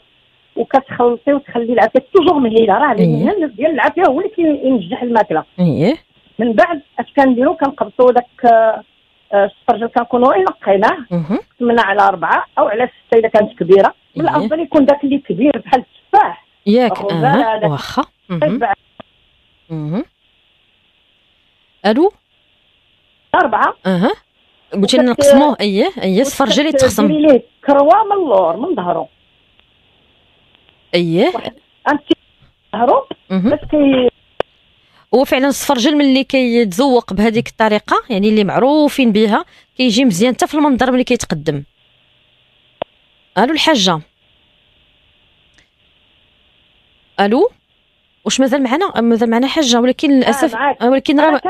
وكتخلطي وتخلي العافية. toujours مهيله راه أيه. ديال العافية هو اللي كينجح الماكلة. اييه من بعد أش كنديروا؟ كنقبطوا داك آه، السفرجل كنكونوا نقيناه قسمنا على أربعة أو على ستة إذا كانت كبيرة. من الأفضل يكون داك اللي كبير بحال التفاح. ياك واخا. ألو؟ أربعة. أها. قلتي لنا نقسموه. أيه أيه سفرجل يتقسم ديري ليه كروة من اللور من ظهرو أيه. أنت ظهرو بس كي هو فعلا السفرجل ملي كيتذوق بهذيك الطريقة يعني اللي معروفين بها كيجي مزيان حتى في المنظر ملي كيتقدم. ألو الحاجة. ألو؟ واش مازال معنا؟ مازال معنا حاجة ولكن للاسف آه ولكن راه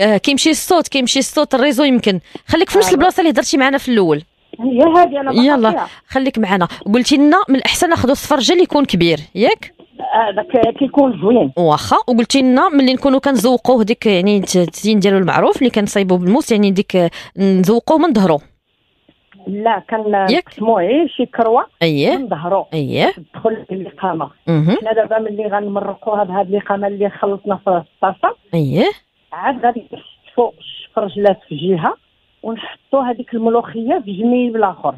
آه كيمشي الصوت كيمشي الصوت الريزو يمكن. خليك في نفس آه. البلاصة اللي هضرتي معنا في الأول. هي هذه أنا يلا خليك معنا. قلتي لنا من الأحسن ناخذ الصفرجل يكون كبير ياك؟ هذاك آه كيكون زوين. واخا. وقلتي لنا ملي نكونوا كنزوقوه ديك يعني التزيين ديالو المعروف اللي كنصايبوه بالموس يعني ديك نزوقوه من ظهرو لا كنقسمو غير شي كروة. اييه من ظهرو اييه تدخل الإقامة. حنا دابا ملي غنمرقوها بهاد الإقامة اللي خلطنا في الطاسه اييه عاد غادي نشفو الشفرجلات في جهه ونحطو هذيك الملوخية في جنيب الآخر.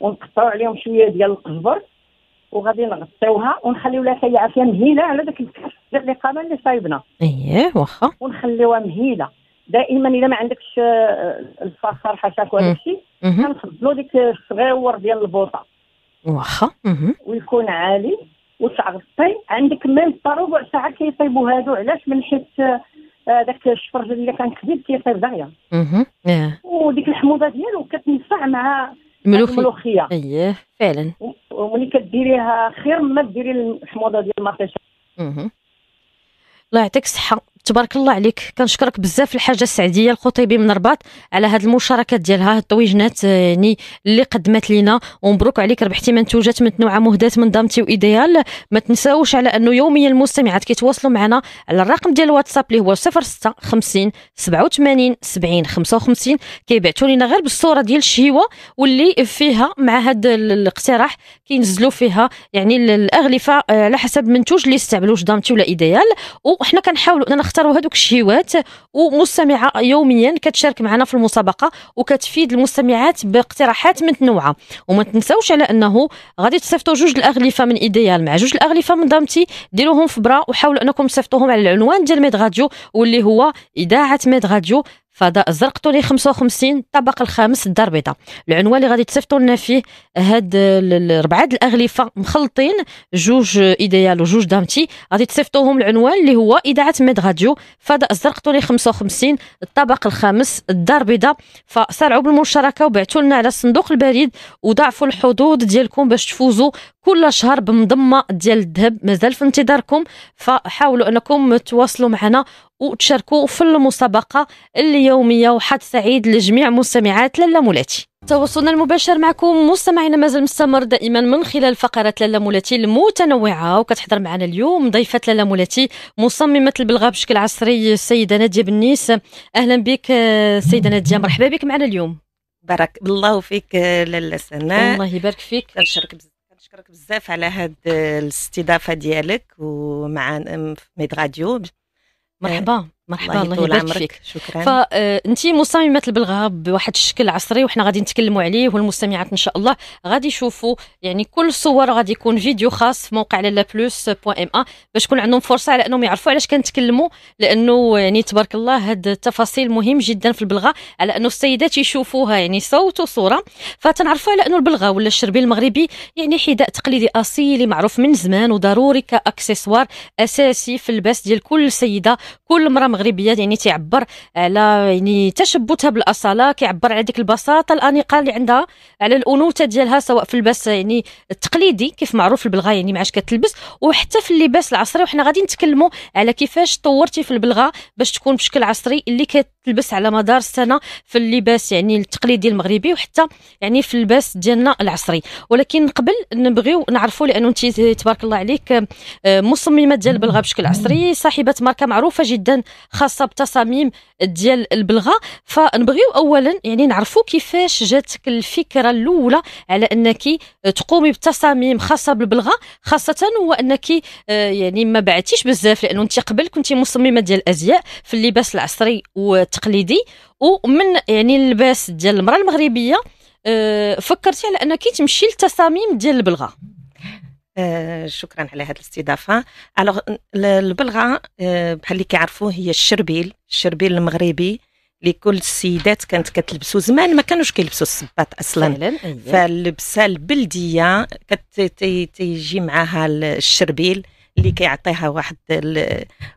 ونقطعو عليهم شوية ديال القزبر وغادي نغطيوها ونخليو لها هي عافية مهيلة على داك الكاس ديال الإقامة اللي صايبنا. اييه واخا. ونخليوها مهيلة. دائما إلا ما عندكش آه، الفخار حاشاك وهذا الشيء كنفضلوا ديك الصغيور ديال البوطة. واخا. ويكون عالي وتغطي عندك ميم ربع ساعة كيطيبوا هادو علاش من حيت آه، داك الشفرج اللي كان كبير كيطيب دغيا وديك الحموضة ديالو كتنفع مع الملوخية. اييه فعلا. وملي كديريها خير ما ديري الحموضة ديال المطيشه الله يعطيك الصحة. تبارك الله عليك. كنشكرك بزاف الحاجة السعديه الخطيبي من الرباط على هذه المشاركات ديالها. الطويجنات يعني اللي قدمت لنا ومبروك عليك ربحتي منتوجات متنوعه مهدات من دامتي وإيديال. ما تنساوش على أنه يوميا المستمعات كيتواصلوا معنا على الرقم ديال الواتساب اللي هو 06 50 87 70 55 كيبعثوا لنا غير بالصورة ديال الشهيوة واللي فيها مع هذا الاقتراح. كينزلوا فيها يعني الأغلفة على حسب المنتوج اللي استعملوش دامتي ولا إيديال. وحنا كنحاولوا نختاروا هذوك الشهيوات ومستمعة يوميا كتشارك معنا في المسابقة وكتفيد المستمعات باقتراحات متنوعة. وما تنساوش على أنه غادي تصيفطوا جوج الأغلفة من ايديال مع جوج الأغلفة من دامتي ديروهم في برا وحاولوا أنكم تصيفطوهم على العنوان ديال ميد راديو واللي هو إذاعة ميد راديو فضاء الزرقطوني 55 الطبق الخامس الدار البيضاء العنوان اللي غادي تصيفطوا لنا فيه هاد الربعه الأغلفة مخلطين جوج إيديال وجوج دامتي. غادي تصيفطوهم العنوان اللي هو إذاعة ميد راديو. فضاء الزرقطوني 55 الطبق الخامس الدار البيضاء فسارعوا بالمشاركة وبعثوا لنا على الصندوق البريد وضاعفوا الحظوظ ديالكم باش تفوزوا كل شهر بمضمة ديال الذهب. مازال في انتظاركم فحاولوا أنكم تواصلوا معنا وتشاركوا في المسابقة اليومية. وحد سعيد لجميع مستمعات لاله مولاتي. تواصلنا المباشر معكم مستمعينا مازال مستمر دائما من خلال فقرات لاله مولاتي المتنوعة. وكتحضر معنا اليوم ضيفة لاله مولاتي مصممة البلغه بشكل عصري السيدة نادية بنيس أهلا بك سيدة نادية. مرحبا بك معنا اليوم. بارك الله فيك لاله سناء. الله يبارك فيك. كنشكرك بزاف. كنشكرك بزاف على هاد الاستضافة ديالك ومع ميد راديو مرحبا. مرحبا الله يبارك فيك. شكرا. فانت مصممة البلغه بواحد الشكل عصري وحنا غادي نتكلموا عليه والمستمعات إن شاء الله. غادي يشوفوا يعني كل الصور غادي يكون فيديو خاص في موقع Lalla Plus point ma باش تكون عندهم فرصة على أنهم يعرفوا علاش كنتكلموا لأنه يعني تبارك الله هاد التفاصيل مهم جدا في البلغة على أنه السيدات يشوفوها يعني صوت وصورة. فتنعرفوا على أنه البلغة ولا الشربين المغربي يعني حذاء تقليدي اصيلي معروف من زمان وضروري كأكسسوار أساسي في اللباس ديال كل سيدة كل امراه مغربيه يعني تعبر على يعني تشبتها بالأصالة كيعبر على ديك البساطة الأنيقة اللي عندها على الأنوثة ديالها سواء في اللباس يعني التقليدي كيف معروف البلغه يعني ما عادش كتلبس وحتى في اللباس العصري وحنا غادي نتكلموا على كيفاش طورتي في البلغه باش تكون بشكل عصري اللي كتلبس على مدار السنة في اللباس يعني التقليدي المغربي وحتى يعني في اللباس ديالنا العصري. ولكن قبل نبغيو نعرفوا لأنه انت تبارك الله عليك آه، مصممة ديال البلغه بشكل عصري صاحبة ماركة معروفة جدا خاصة بتصاميم ديال البلغة. فنبغيو اولا يعني نعرفوا كيفاش جاتك الفكرة الأولى على أنك تقومي بتصاميم خاصة بالبلغة خاصة هو أنك آه، يعني ما بعتيش بزاف لأنه أنت قبل كنت مصممة ديال الأزياء في اللباس العصري والتقليدي. ومن يعني اللباس ديال المرأة المغربية آه، فكرتي على أنك تمشي للتصاميم ديال البلغة. آه شكرا على هذه الاستضافة. الوغ البلغة آه بحال اللي كيعرفوه هي الشربيل الشربيل المغربي لكل السيدات كانت كتلبسوا زمان ما كانوش كيلبسوا الصباط أصلا. فعلا أيه. فاللبسة البلدية كتيجي معاها الشربيل اللي كيعطيها واحد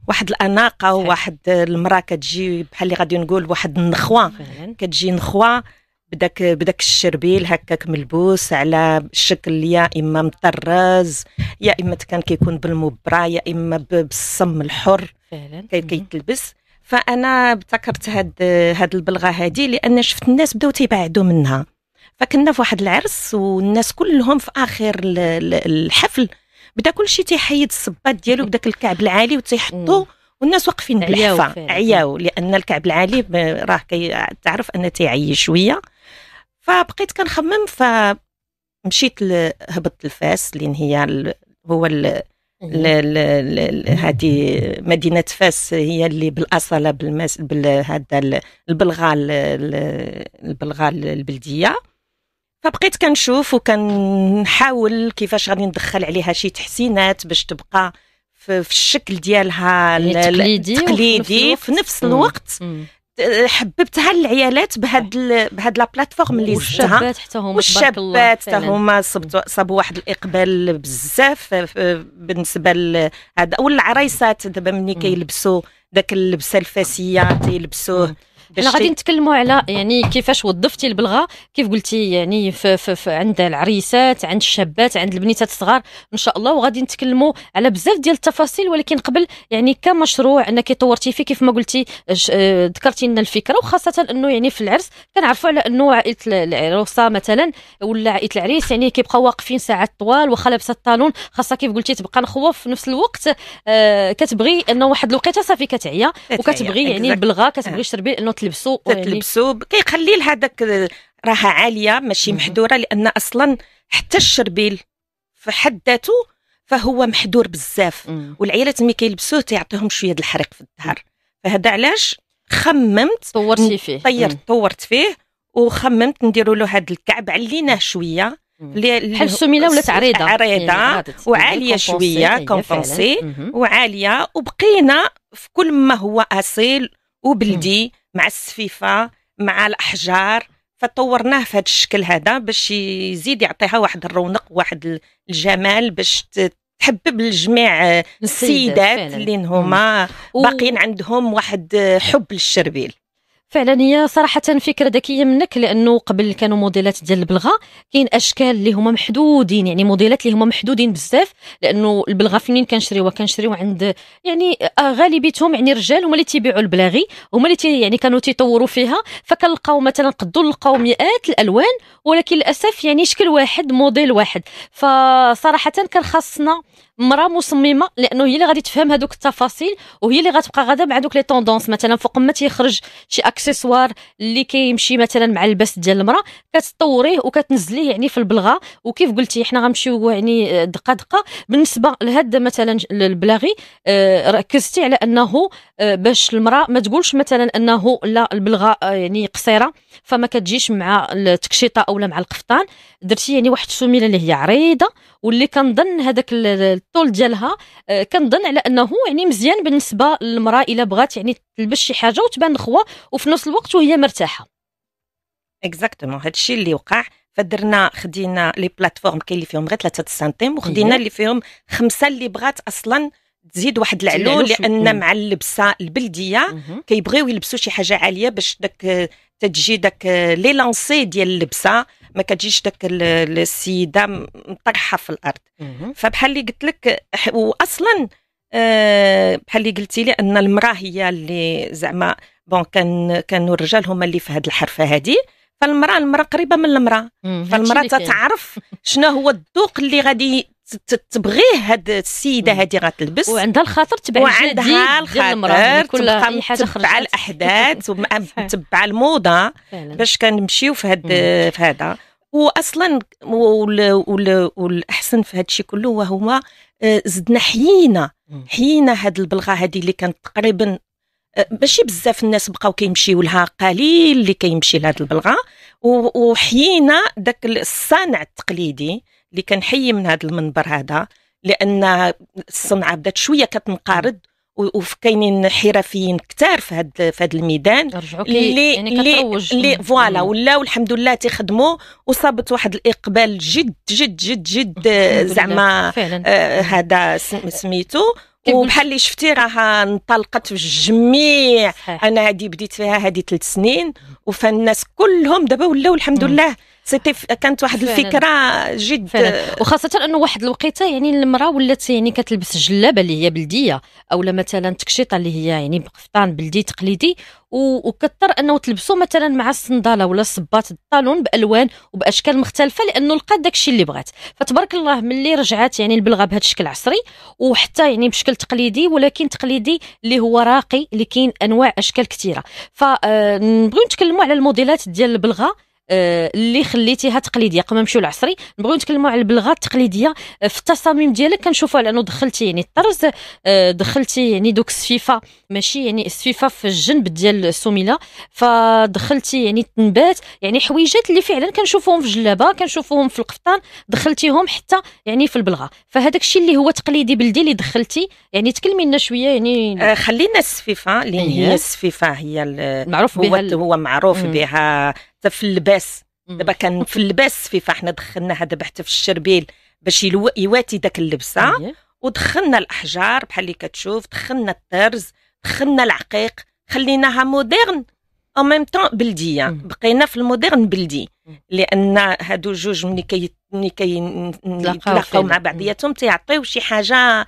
واحد الأناقة وواحد المرأة كتجي بحال اللي غادي نقول واحد النخوة. كتجي نخوة بداك بداك الشربيل هكاك ملبوس على الشكل يا إما مطرز يا إما كان كيكون بالمبرة يا إما بالصم الحر فعلا. كيتلبس فأنا ابتكرت هاد هاد البلغة هذه لأن شفت الناس بداو تيبعدوا منها. فكنا في واحد العرس والناس كلهم في آخر الحفل بدأ كل شيء تيحيد الصباط ديالو بداك الكعب العالي وتيحطوه والناس واقفين بالحفه عياو لأن الكعب العالي راه تعرف ان تيعي شوية. فبقيت كنخمم فمشيت هبطت الفاس لين هي هو هذه مدينة فاس هي اللي بالأصالة بالمس بهذا البلغه البلغه البلدية. فبقيت كنشوف وكنحاول كيفاش غادي ندخل عليها شي تحسينات باش تبقى في, الشكل ديالها يعني التقليدي في نفس الوقت. حببتها للعيالات بهاد بهاد لا بلاتفورم اللي والشابات حتى هما والشابات حتى هما صابوا واحد الإقبال بزاف بالنسبة لهذا والعرايسات دابا ملي كيلبسوا داك اللبسة الفاسية تيلبسوه حنا غادي نتكلموا على يعني كيفاش وظفتي البلغة كيف قلتي يعني في, في, في عند العريسات عند الشابات عند البنيتات الصغار إن شاء الله. وغادي نتكلموا على بزاف ديال التفاصيل ولكن قبل يعني كمشروع أنك طورتي فيه كيف ما قلتي آه، ذكرتي لنا الفكرة. وخاصة إنه يعني في العرس كنعرفوا على إنه عائلة العروسة مثلا ولا عائلة العريس يعني كيبقاو واقفين ساعات طوال واخا لابسه الطالون خاصها كيف قلتي تبقى نخوف في نفس الوقت آه كتبغي إنه واحد الوقيتة صافي كتعيا. وكتبغي يعني البلغة كتبغي الشربيل إنه تلبسوا تلبسوا كيخلي لها داك راها عالية ماشي محدوره لأن أصلا حتى الشربيل في حد ذاته فهو محدور بزاف والعيالات ملي كيلبسوه تيعطيهم شوية د الحريق في الظهر فهذا علاش؟ خممت طورتي فيه. طيرت طورت فيه وخممت نديروا له هذا الكعب عليناه شوية. بحال السميلة ولات عريضه عريضة يعني وعالية شوية كومبونسي وعالية وبقينا في كل ما هو أصيل وبلدي. مع السفيفة مع الأحجار فطورناه في هذا الشكل هذا باش يزيد يعطيها واحد الرونق واحد الجمال باش تحبب لجميع السيدات اللي هما باقيين عندهم واحد حب للشربيل. فعلا هي صراحة فكرة ذكية منك لأنه قبل كانوا موديلات ديال البلغة كاين أشكال اللي هما محدودين يعني موديلات اللي هما محدودين بزاف لأنه البلغة فين كنشريوها كنشريوها عند يعني غالبيتهم يعني رجال هما اللي تيبيعوا البلاغي هما اللي يعني كانوا تيطوروا فيها فكنلقاو مثلا قدوا نلقاو مئات الألوان ولكن للأسف يعني شكل واحد موديل واحد. فصراحة كان خاصنا مراه مصممة لأنه هي اللي غادي تفهم هذوك التفاصيل وهي اللي غتبقى غادا مع دوك les tendances مثلا فوق ما تيخرج شي accessoire اللي كيمشي مثلا مع اللباس ديال المرأة كتطوريه وكتنزليه يعني في البلغة. وكيف قلتي حنا غنمشيو يعني دقة دقة. بالنسبة لهذا مثلا البلاغي آه، ركزتي على أنه آه، باش المرأة ما تقولش مثلا أنه لا البلغة آه، يعني قصيرة فما كتجيش مع التكشيطة اولا مع القفطان. درتي يعني واحد السميلة اللي هي عريضة واللي كنظن هذاك الطول ديالها كنظن على أنه يعني مزيان بالنسبة للمرأة إلا بغات يعني تلبس شي حاجة وتبان نخوه وفي نفس الوقت وهي مرتاحة. اكزاكتومون هذا الشيء اللي وقع. فدرنا خدينا لي بلاتفورم كاين اللي فيهم غير 3 سنتيم وخدينا اللي فيهم خمسة اللي بغات أصلا تزيد واحد العلو لأن مع اللبسة البلدية كيبغيو يلبسوا شي حاجة عالية باش داك تجي داك لي لانسي ديال اللبسة. ما كتجيش داك السيدة مطرحة في الأرض. فبحال اللي قلت لك واصلا أه بحال اللي قلتي لي أن المرأة هي اللي زعما بون كان كانوا الرجال هما اللي في هذه الحرفة هذه فالمرأة المرأة قريبة من المرأة. فالمرأة تتعرف شنو هو الذوق اللي غادي تبغيه هاد السيدة هذه غتلبس؟ وعندها الخاطر تبع وعندها الخاطر كل حاجة تبع الأحداث وتبع الموضة باش كنمشيو في هاد في هذا. واصلا والأحسن في هذا الشيء كله وهو آه، زدنا حيينا. حيينا هاد البلغة هذه اللي كانت تقريبا آه، ماشي بزاف الناس بقاو كيمشيو لها قليل اللي كيمشي لهاد البلغة. وحيينا داك الصانع التقليدي. اللي كنحيي من هذا المنبر هذا لأن الصنعة بدات شوية كتنقرض وكاينين حرفيين كثار في هذا في هذا الميدان اللي يعني اللي voilà ولاو الحمد لله تيخدموا وصابت واحد الإقبال جد جد جد جد زعما آه هذا سميتو. وبحال اللي شفتي راه انطلقت في الجميع. أنا هذه بديت فيها هذه ثلاث سنين. وفالناس كلهم دابا ولاو الحمد لله. سيتي كانت واحد. الفكرة جد فعلا. وخاصة أنه واحد الوقيتة يعني المراه ولات يعني كتلبس جلابة اللي هي بلدية أو مثلا تكشيطة اللي هي يعني قفطان بلدي تقليدي وكثر أنه تلبسوا مثلا مع الصندالة ولا الصباط الطالون بألوان وبأشكال مختلفة لأنه لقات داك الشيء اللي بغات فتبارك الله ملي رجعت يعني البلغة بهذا الشكل عصري وحتى يعني بشكل تقليدي ولكن تقليدي اللي هو راقي اللي كاين أنواع أشكال كثيره فنبغيو نتكلموا على الموديلات ديال البلغة آه، اللي خليتيها تقليدية. قبل ما نمشيو للعصري نبغيو نتكلموا على البلغة التقليدية في التصاميم ديالك. كنشوفوا على انه دخلتي يعني الطرز آه، دخلتي يعني دوك السفيفه ماشي يعني السفيفه في الجنب ديال السميله فدخلتي يعني التنبات يعني حويجات اللي فعلا كنشوفوهم في الجلابه كنشوفوهم في القفطان دخلتيهم حتى يعني في البلغة. فهذاك الشيء اللي هو تقليدي بلدي اللي دخلتي يعني تكلمي لنا شوية يعني. آه خلينا السفيفه اللي هي السفيفه هي المعروف بها هو معروف بها حتى في اللباس. دابا كان في اللباس في فاحنا دخلناها دابا حتى في الشربيل باش يواتي داك اللبسه ودخلنا الأحجار بحال اللي كتشوف دخلنا الطرز دخلنا العقيق خليناها moderne en même temps بلدية. بقينا في ال moderne بلدي. لأن هادو جوج ملي كي ملي كيتلاقاو مع بعضياتهم تيعطيو شي حاجة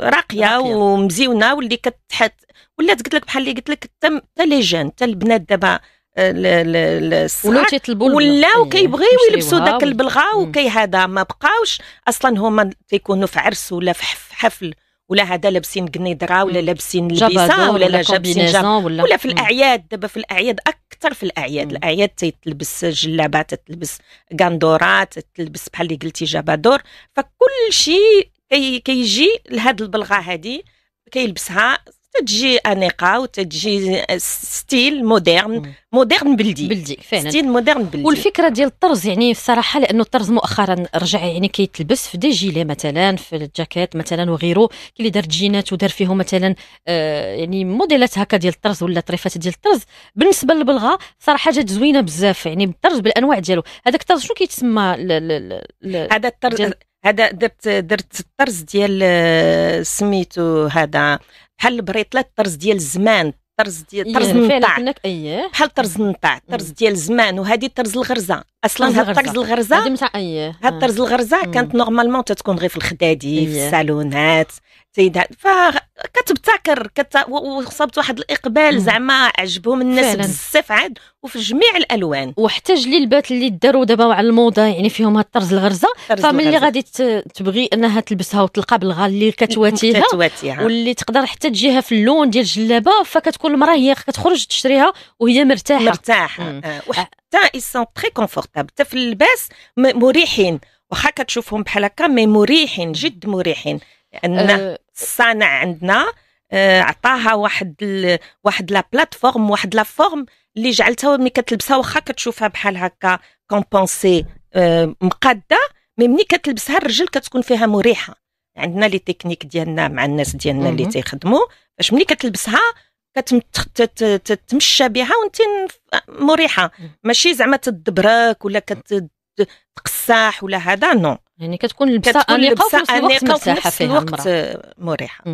راقية ومزيونة واللي كتحت ولات قلت لك بحال اللي قلت لك حتى les jeunes حتى البنات دابا ولاو تيطلبوا ولاو كيبغيو يلبسوا داك البلغه وكي هذا ما بقاوش. أصلا هما تيكونوا في عرس ولا في حفل ولا هذا لابسين قنيدره ولا لابسين لبسه ولا لا لابسين جاب ولا, ولا في الأعياد دابا في الأعياد أكثر في الأعياد. مم. الأعياد تلبس جلابات تلبس قندورات تلبس بحال اللي قلتي جابادور. فكل شيء كيجي لهاد البلغة هذه كيلبسها تجي أنيقة وتجي style moderne moderne بلدي. بلدي فعلا. style moderne بلدي. والفكرة ديال الطرز يعني الصراحه لأنه الطرز مؤخرا رجع يعني كيتلبس في des gilets مثلا في الجاكيت مثلا وغيره اللي دار جينات ودار فيهم مثلا آه يعني موديلات هكا ديال الطرز ولا طريفات ديال الطرز. بالنسبة للبلغة صراحة جات زوينة بزاف يعني الطرز بالأنواع ديالو. هذاك الطرز شنو كيتسمى هذا الطرز هذا درت درت الطرز ديال آه، سميتو هذا بحال البريطلات طرز ديال الزمان طرز ديال طرز النطاع أيه. بحال طرز النطاع طرز ديال الزمان وهذه طرز الغرزة. أصلا هاد الطرز الغرزة؟ هاد الطرز الغرزة كانت نورمالمون تتكون غير في الخدادي في الصالونات سيدات فكتبتكر كت... وصابت واحد الإقبال زعما عجبهم الناس بزاف عاد وفي جميع الألوان. وحتى جليلبات اللي داروا دابا على الموضة يعني فيهم هاد الطرز الغرزة. فملي غادي تبغي أنها تلبسها وتلقى بالغا اللي كتواتيها واللي تقدر حتى تجيها في اللون ديال الجلابة فكتكون المراه هي كتخرج تشريها وهي مرتاحة. مرتاحة. et sont très confortables حتى في اللباس مريحين. واخا كتشوفهم بحال هكا mais مريحين جد مريحين. لأن أه الصانع عندنا آه، عطاها واحد ال... واحد la plateforme واحد la forme اللي جعلتها ملي كتلبسها. واخا كتشوفها بحال هكا compensée آه، مقادة. mais ملي كتلبسها الرجل كتكون فيها مريحة. عندنا les techniques ديالنا مع الناس ديالنا اللي تيخدموا. باش ملي كتلبسها كتمشى بها وانت مريحة. ماشي زعما تدبرك ولا كتقساح ولا هذا non. يعني كتكون لبسة أنيقة وفي نفس الوقت فيها الوقت مريحة.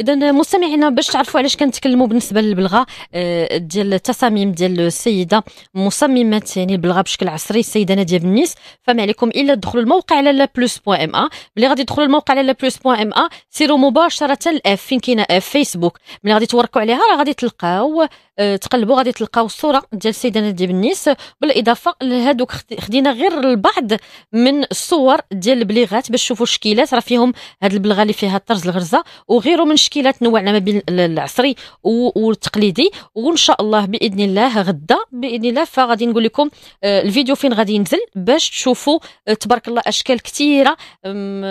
اذا مستمعينا باش تعرفوا علاش كنتكلموا بالنسبة للبلغة آه، ديال التصاميم ديال السيدة مصممة يعني البلغة بشكل عصري السيدة نادية بنيس فما عليكم إلا تدخلوا الموقع على Lalla Plus point ma ملي غادي تدخلوا الموقع على Lalla Plus point ma سيروا مباشرة الأف فين كاينة أف فيسبوك. ملي غادي توركوا عليها راه غادي تلقاو تقلبوا غادي تلقاو الصورة ديال السيدة نادية بنيس بالإضافة لهذوك خدينا غير البعض من الصور ديال البليغات باش تشوفوا الشكيلات. راه فيهم هاد البلغة اللي فيها الطرز الغرزة وغيره من شكيلات نوعنا ما بين العصري والتقليدي. وإن شاء الله بإذن الله غدا بإذن الله فغادي نقول لكم آه، الفيديو فين غادي ينزل باش تشوفوا آه، تبارك الله أشكال كثيره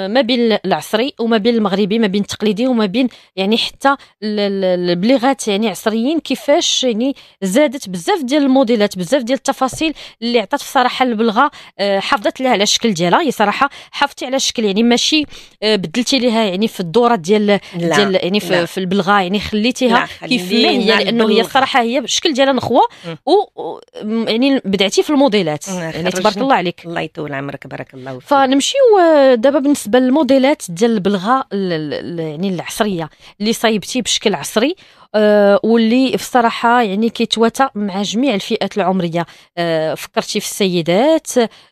ما بين العصري وما بين المغربي ما بين التقليدي وما بين يعني حتى البليغات يعني عصريين كيفاش يعني زادت بزاف ديال الموديلات بزاف ديال التفاصيل اللي عطات الصراحه البلغة آه، حافظت لها على الشكل ديالها. هي صراحة حافظتي على الشكل يعني ماشي آه، بدلتي ليها يعني في الدورة ديال ديال يعني في, في البلغة يعني خليتيها كيف ما هي لأنه هي الصراحه هي الشكل ديالها نخوة و يعني بدعتي في الموديلات. يعني تبارك الله عليك. الله يطول عمرك بارك الله فيك. فنمشيو آه، دابا بالنسبة للموديلات ديال البلغة يعني العصرية اللي صايبتي بشكل عصري. واللي في الصراحه يعني كيتواتى مع جميع الفئات العمرية. آه، فكرتي في السيدات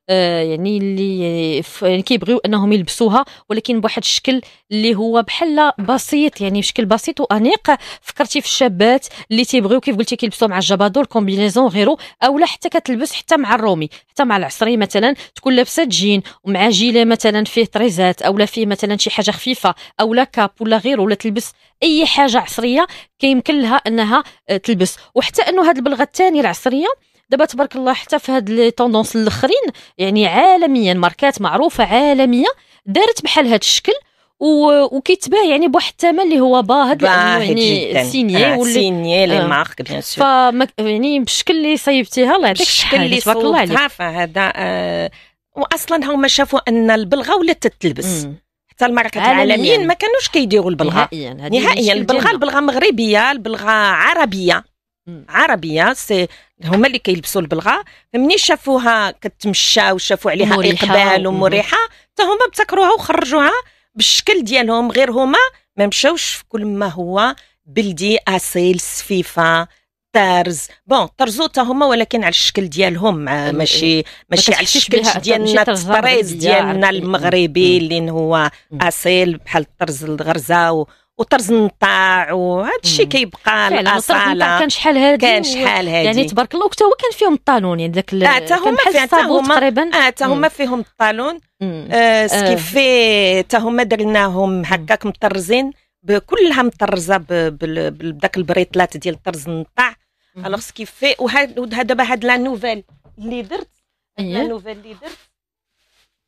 آه، يعني اللي يعني كيبغيو أنهم يلبسوها ولكن بواحد الشكل اللي هو بحال بسيط يعني بشكل بسيط وأنيق. فكرتي في الشابات اللي تيبغيو كيف قلتي كيلبسوا مع الجبادو الـ combinaison أو لا حتى كتلبس حتى مع الرومي حتى مع العصري مثلا تكون لابسة جين ومع جيلة مثلا فيه طريزات أو لا فيه مثلا شي حاجة خفيفة أو لا كاب ولا غيره ولا تلبس أي حاجة عصرية كيمكن لها أنها آه، تلبس. وحتى أنه هذه البلغة الثانية العصرية دابا تبارك الله حتى في هاد les tendances الأخرين يعني عالميا ماركات معروفة عالمية دارت بحال هذا الشكل. وكيتباع يعني بواحد الثمن اللي هو باهظ لأنه يعني signé آه واللي signé les marques bien sûr. ف يعني بالشكل اللي صيبتيها الله يعطيك الشكل اللي تبارك الله عليك. هذا آه واصلا هما شافوا أن البلغه ولات تتلبس. حتى الماركات العالميين ما كانوش كيديروا البلغه نهائيا نهائيا البلغه البلغه مغربية البلغه عربية. مم. عربية سي هما اللي كيلبسوا البلغه فمني شافوها كتمشى وشافوا عليها إقبال ومريحة؟ حتى هما ابتكروها وخرجوها. بالشكل ديالهم غير هما ما مشاوش في كل ما هو بلدي اصيل سفيفه طرز. bon طرزو تا هما ولكن على الشكل ديالهم ماشي ماشي على الشكل ديالنا الطريز ديالنا المغربي اللي هو أصيل بحال الطرز الغرزة وطرز النطاع وهذا الشيء كيبقى الأصالة. كان شحال هادي كان شحال هادي. يعني تبارك الله وحتى هو كان فيهم ال talon يعني داك آه حتى هما فيهم تقريبا. آه حتى هما فيهم ال talon آه ce qui fait حتى هما درناهم هكاك مطرزين كلها مطرزة بداك ال bretelles ات ديال طرز النطاع alors ce qui fait وهذا دابا هاد la nouvelle اللي درت la nouvelle اللي درت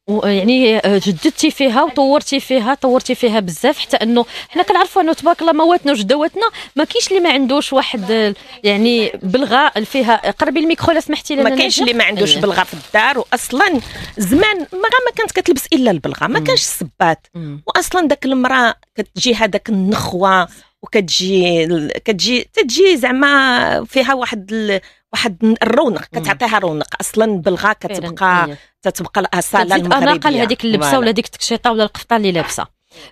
يعني آه، جددتي فيها وطورتي فيها طورتي فيها بزاف حتى إنه حنا كنعرفوا إنه تبارك الله مواتنا وجدواتنا ما كاينش اللي ما عندوش واحد يعني بلغة فيها قربي الميكرو لا سمحتي لنا ما كاينش اللي ما عندوش أيه. بلغة في الدار واصلا زمان ما ما كانت كتلبس إلا البلغة ما كانش الصباط. واصلا داك المرأة كتجي هذاك النخوة وكتجي كتجي تجي زعما فيها واحد ال... واحد الرونق كتعطيها رونق. أصلا بالغا كتبقى تتبقى الاصاله المغربيه أناقة لهذيك اللبسة ولا ديك التكشيطة ولا القفطة اللي لابسة.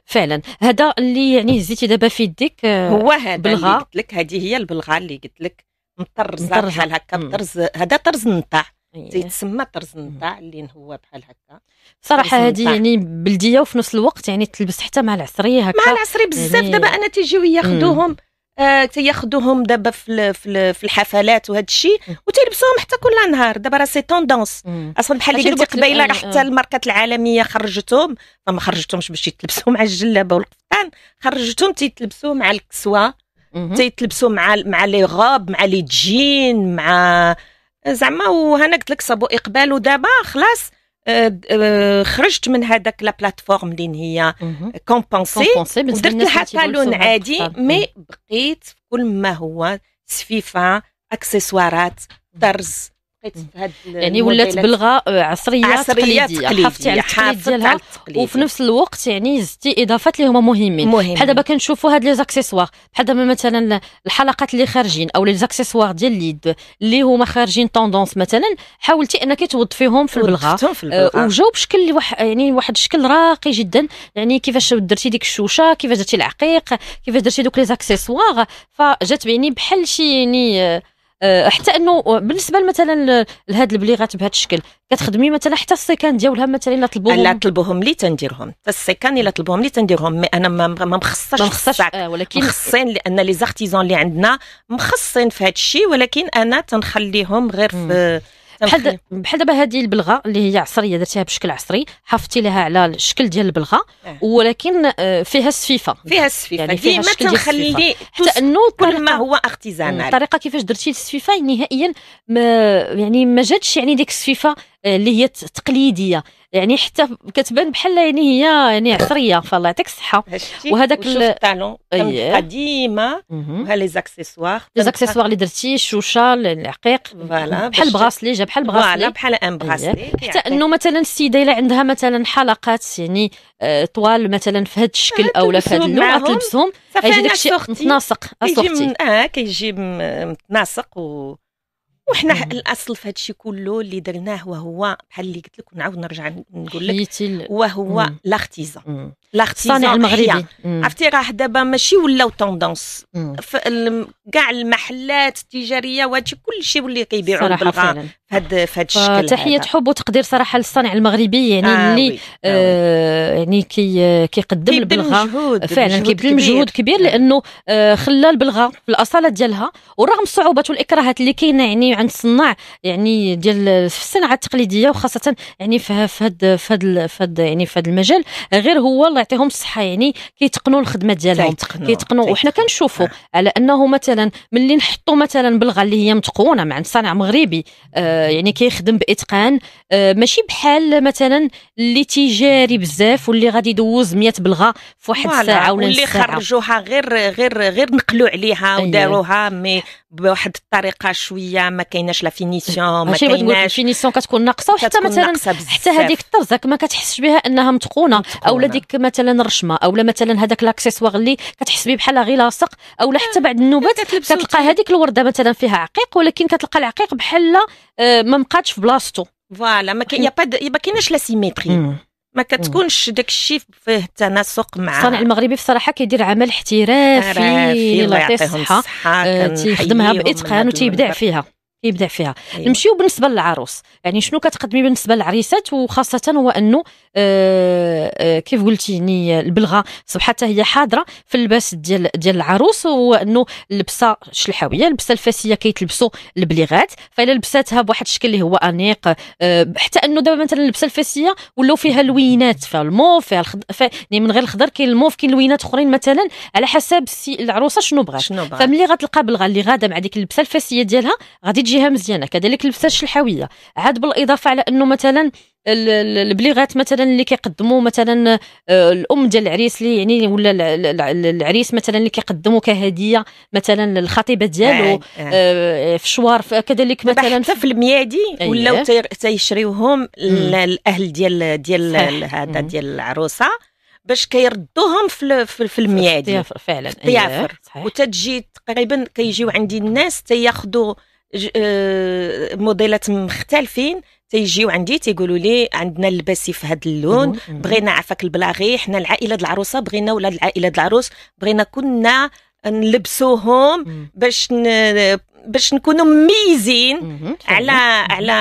فعلا. هذا اللي يعني هزيتي دابا في يديك آه، هو هذا اللي قلت لك. هذه هي البلغة اللي قلت لك. مطرزة بحال هكا طرز هذا طرز النطاع تيتسمى طرز النضاع اللي هو بحال هكا. صراحة هذه يعني بلدية وفي نفس الوقت يعني تلبس حتى مع العصرية هكا. مع العصري بزاف. يعني... دابا أنا تيجيو ياخذوهم آه تياخذوهم دابا في في الحفلات وهذا الشيء وتيلبسوهم حتى كل نهار. دابا راه c'est tendance أصلا بحال اللي قلتي قبيلة راه حتى الماركات العالمية خرجتهم. ما خرجتهمش باش يتلبسوا مع الجلابة والقفطان. خرجتهم تيتلبسوا مع الكسوة تيتلبسوا مع مع les robes مع les jeans مع زعما وهنا قلت لك صابو إقبال. ودابا خلاص آه، آه، خرجت من هذاك la plateforme اللي هي compensée. ودرت لها بال talon عادي mais بقيت كل ما هو سفيفة اكسسوارات طرز يعني ولات بلغه آه، عصريه, عصرية تقليدية, تقليدية. حافظتي على التقليد ديالها. وفي نفس الوقت يعني زدتي إضافات اللي هما مهمين. مهم. بحال دابا كنشوفوا هاد les accessoires. بحال دابا مثلا الحلقات اللي خارجين أو les accessoires ديال اليد اللي هما خارجين tendance مثلا حاولتي إنك توظفيهم في البلغة. آه وجاو بشكل يعني واحد الشكل راقي جدا. يعني كيفاش درتي ديك الشوشة كيفاش درتي العقيق كيفاش درتي دوك les accessoires. فجات يعني بحال شي يعني آه، حتى انه بالنسبة مثلا لهاد البليغات بهذا الشكل كتخدمي مثلا حتى ال sac ان ديالها مثلا إلا طلبوهم؟ لا طلبوهم لي تنديرهم. حتى ال sac ان إلا طلبوهم لي تنديرهم mais أنا ما ما مخصصش ما مخصصش آه ولكن مخصصين لأن les artisans اللي عندنا مخصصين في هذا الشيء ولكن أنا تنخليهم غير في بحال بحال دابا هذه البلغة اللي هي عصرية درتيها بشكل عصري حافظتي لها على الشكل ديال البلغة آه. ولكن آه، فيها السفيفه فيها السفيفه يعني فيها ديما تنخلي حتى انه كل ما هو ارتيزانال الطريقة كيفاش درتي السفيفه نهائيا ما يعني ما جاتش يعني ديك السفيفه اللي هي تقليدية. يعني حتى كتبان بحال يعني هي يعني عصرية فالله يعطيك الصحة. وهذاك ال talon. قديمة. وها les accessoires. les accessoires اللي درتي الشوشه العقيق. بحال bracelet جا بحال bracelet voilà بحال un bracelet حتى إنه مثلا السيدة إلا عندها مثلا حلقات يعني آه، طوال مثلا في هذا الشكل أو لا في هذا اللون تلبسهم يجي داكشي متناسق كيجي آه كيجي متناسق و وحنا الأصل في هذا الشيء كله اللي درناه وهو بحال اللي قلت لك ونعاود نرجع نقول لك وهو l'artisan l'artisan المغربي. عرفتي راه دابا ماشي ولاو tendance كاع المحلات التجارية وهادشي كل شيء ولي كيبيعوا البلغه في هذا الشكل تحيه حب وتقدير صراحة للصانع المغربي يعني آه اللي آه يعني كي كيقدم البلغة. فعلا كيبذل مجهود كبير لأنه آه خلى البلغة في الأصالة ديالها. ورغم الصعوبات والاكراهات اللي كاينة يعني عند الصناع يعني ديال في الصناعة التقليدية وخاصة يعني في هذا في هذا في هذا يعني في هذا المجال غير هو الله يعطيهم الصحة يعني كيتقنوا الخدمة ديالهم. كيتقنوا. وحنا كنشوفوا على أنه مثلا ملي نحطوا مثلا بلغة اللي هي متقونة مع صانع مغربي آه يعني كيخدم بإتقان آه ماشي بحال مثلا اللي تجاري بزاف واللي غادي يدوز 100 بلغة في واحد الساعة ولا واللي خرجوها غير غير غير نقلوا عليها أيه. وداروها مي بواحد الطريقة شوية ما كايناش la finition ما كايناش ال finition كتكون ناقصة وحتى مثلا حتى هذيك الطرزة ما كتحسش بها إنها متقونة أو لا ديك مثلا رشمة أو لا مثلا هذاك l'accessoire اللي كتحس به بحال غير لاصق أو لا حتى بعد النوبات كتلقى هذيك الوردة مثلا فيها عقيق ولكن كتلقى العقيق بحال آه، ما بقاتش في بلاصتو. voilà ما كاين ما كايناش la symétrie ما كتكونش داك الشيء فيه التناسق مع الصانع المغربي بصراحه كيدير عمل احترافي الله يعطيه الصحة آه، تيخدمها بإتقان وتيبدع فيها. يبدع فيها. أيوة. نمشيو بالنسبة للعروس. يعني شنو كتقدمي بالنسبة للعريسات؟ وخاصة هو أنه آه آه كيف قلتي يعني البلغة صبحت هي حاضرة في اللباس ديال ديال العروس هو أنه اللبسه شلحاويه اللبسه الفاسية كيتلبسوا البليغات. فإلا لبساتها بواحد الشكل اللي هو أنيق آه حتى أنه دابا مثلا اللبسة الفاسية ولاو فيها لوينات فيها الموف فيها الخض... يعني من غير الخضر كاين الموف كاين لوينات أخرين مثلا على حسب العروسة شنو بغات. فملي غتلقى بلغة اللي غاده مع ديك اللبسة الفاسية ديالها غادي جهة مزيانة كذلك اللبسه الشلحاويه عاد بالإضافة على أنه مثلا البليغات مثلا اللي كيقدموا مثلا آه، الأم ديال العريس اللي يعني ولا العريس مثلا اللي كيقدموا كهدية مثلا للخطيبة ديالو آه في شوار كذلك مثلا حتى في الميادي ولاو تيشريوهم الأهل ديال ديال هذا ديال العروسة باش كيردوهم في في الميادي. فعلا. الضيافر وتتجي تقريبا كيجيو عندي الناس تياخذوا موديلات مختلفين. تيجيو عندي تيقولوا لي عندنا اللباسي في هذا اللون بغينا عفاك البلاغي حنا العائلة العروسة بغينا ولاد العائلة العروس بغينا كنا نلبسوهم باش باش نكونوا مميزين على على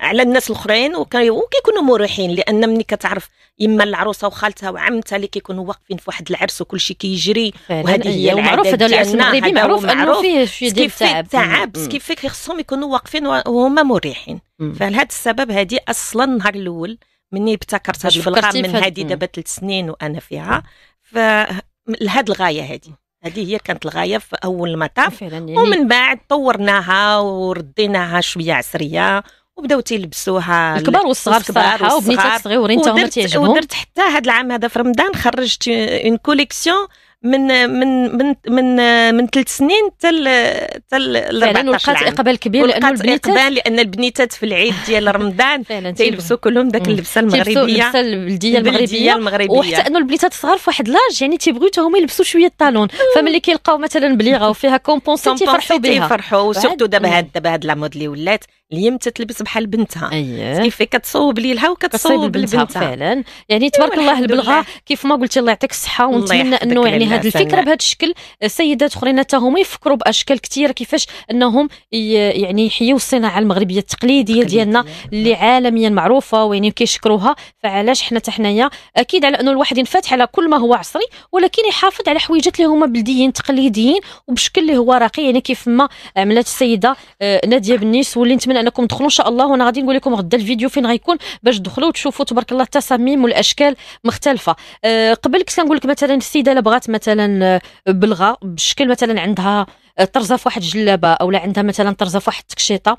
على الناس الاخرين وكيكونوا مريحين. لأن ملي كتعرف يما العروسة وخالتها وعمتها اللي كيكونوا واقفين في واحد العرس وكل شيء كيجري وهذه هي معروف هذا العرس المغربي معروف أنه فيه شوية ديال التعب. تعب كيف خصهم يكونوا واقفين وهما مريحين. فلهذا السبب هذه أصلا النهار الأول مني ابتكرت هذه البلغه من هذه دابا ثلاث سنين وأنا فيها. فلهذه الغاية هذه هذه هي كانت الغاية في أول مطاف. يعني ومن بعد طورناها ورديناها شوية عصريه وبداو تيلبسوها الكبار والصغار الصراحه وبنيتات صغيورين حتى هما تيعجبهم ودرت حتى هذا العام هذا في رمضان خرجت une collection من من من من من ثلاث سنين حتى حتى ل 14 ولقات إقبال كبير لأنه البنيتات إقبال لأن البنيتات في العيد ديال رمضان تيلبسوا كلهم ذاك اللبسة المغربية. اللبسة البلدية المغربية. المغربية. وحتى أنه البنيتات الصغار في واحد l'âge يعني تيبغيو حتى هما يلبسوا شوية ال talon فملي كيلقاو مثلا بليغه وفيها compensée تيفرحوا بها. تيفرحوا وسورتو دابا هاد دابا هاد لا مود اللي ولات. اليوم تتلبس بحال بنتها. أييه. كيف كتصوب ليلها وكتصوب لبنتها. فعلا. يعني تبارك الله البلغة كيف ما قلتي الله يعطيك الصحة ونتمنى إنه يعني هذه الفكرة بهذا الشكل سيدات أخرين حتى هما يفكروا بأشكال كثيرة كيفاش إنهم يعني يحيوا الصناعة المغربية التقليدية ديالنا اللي عالميا معروفة ويعني كيشكروها. فعلاش حنا حتى حنايا؟ أكيد على أنه الواحد ينفتح على كل ما هو عصري ولكن يحافظ على حويجات اللي هما بلديين تقليديين وبشكل اللي هو راقي يعني كيف ما عملت السيدة آه، نادية بنيس واللي نتمنى انكم تدخلوا إن شاء الله وأنا غادي نقول لكم غدا الفيديو فين غيكون باش تدخلوا وتشوفوا تبارك الله التصاميم والأشكال مختلفة. أه قبل كنت كنقول لك مثلا السيدة الا بغات مثلا آه، بلغة بشكل مثلا عندها آه، طرزة في واحد الجلابة أو لا عندها مثلا طرزة في واحد التكشيطة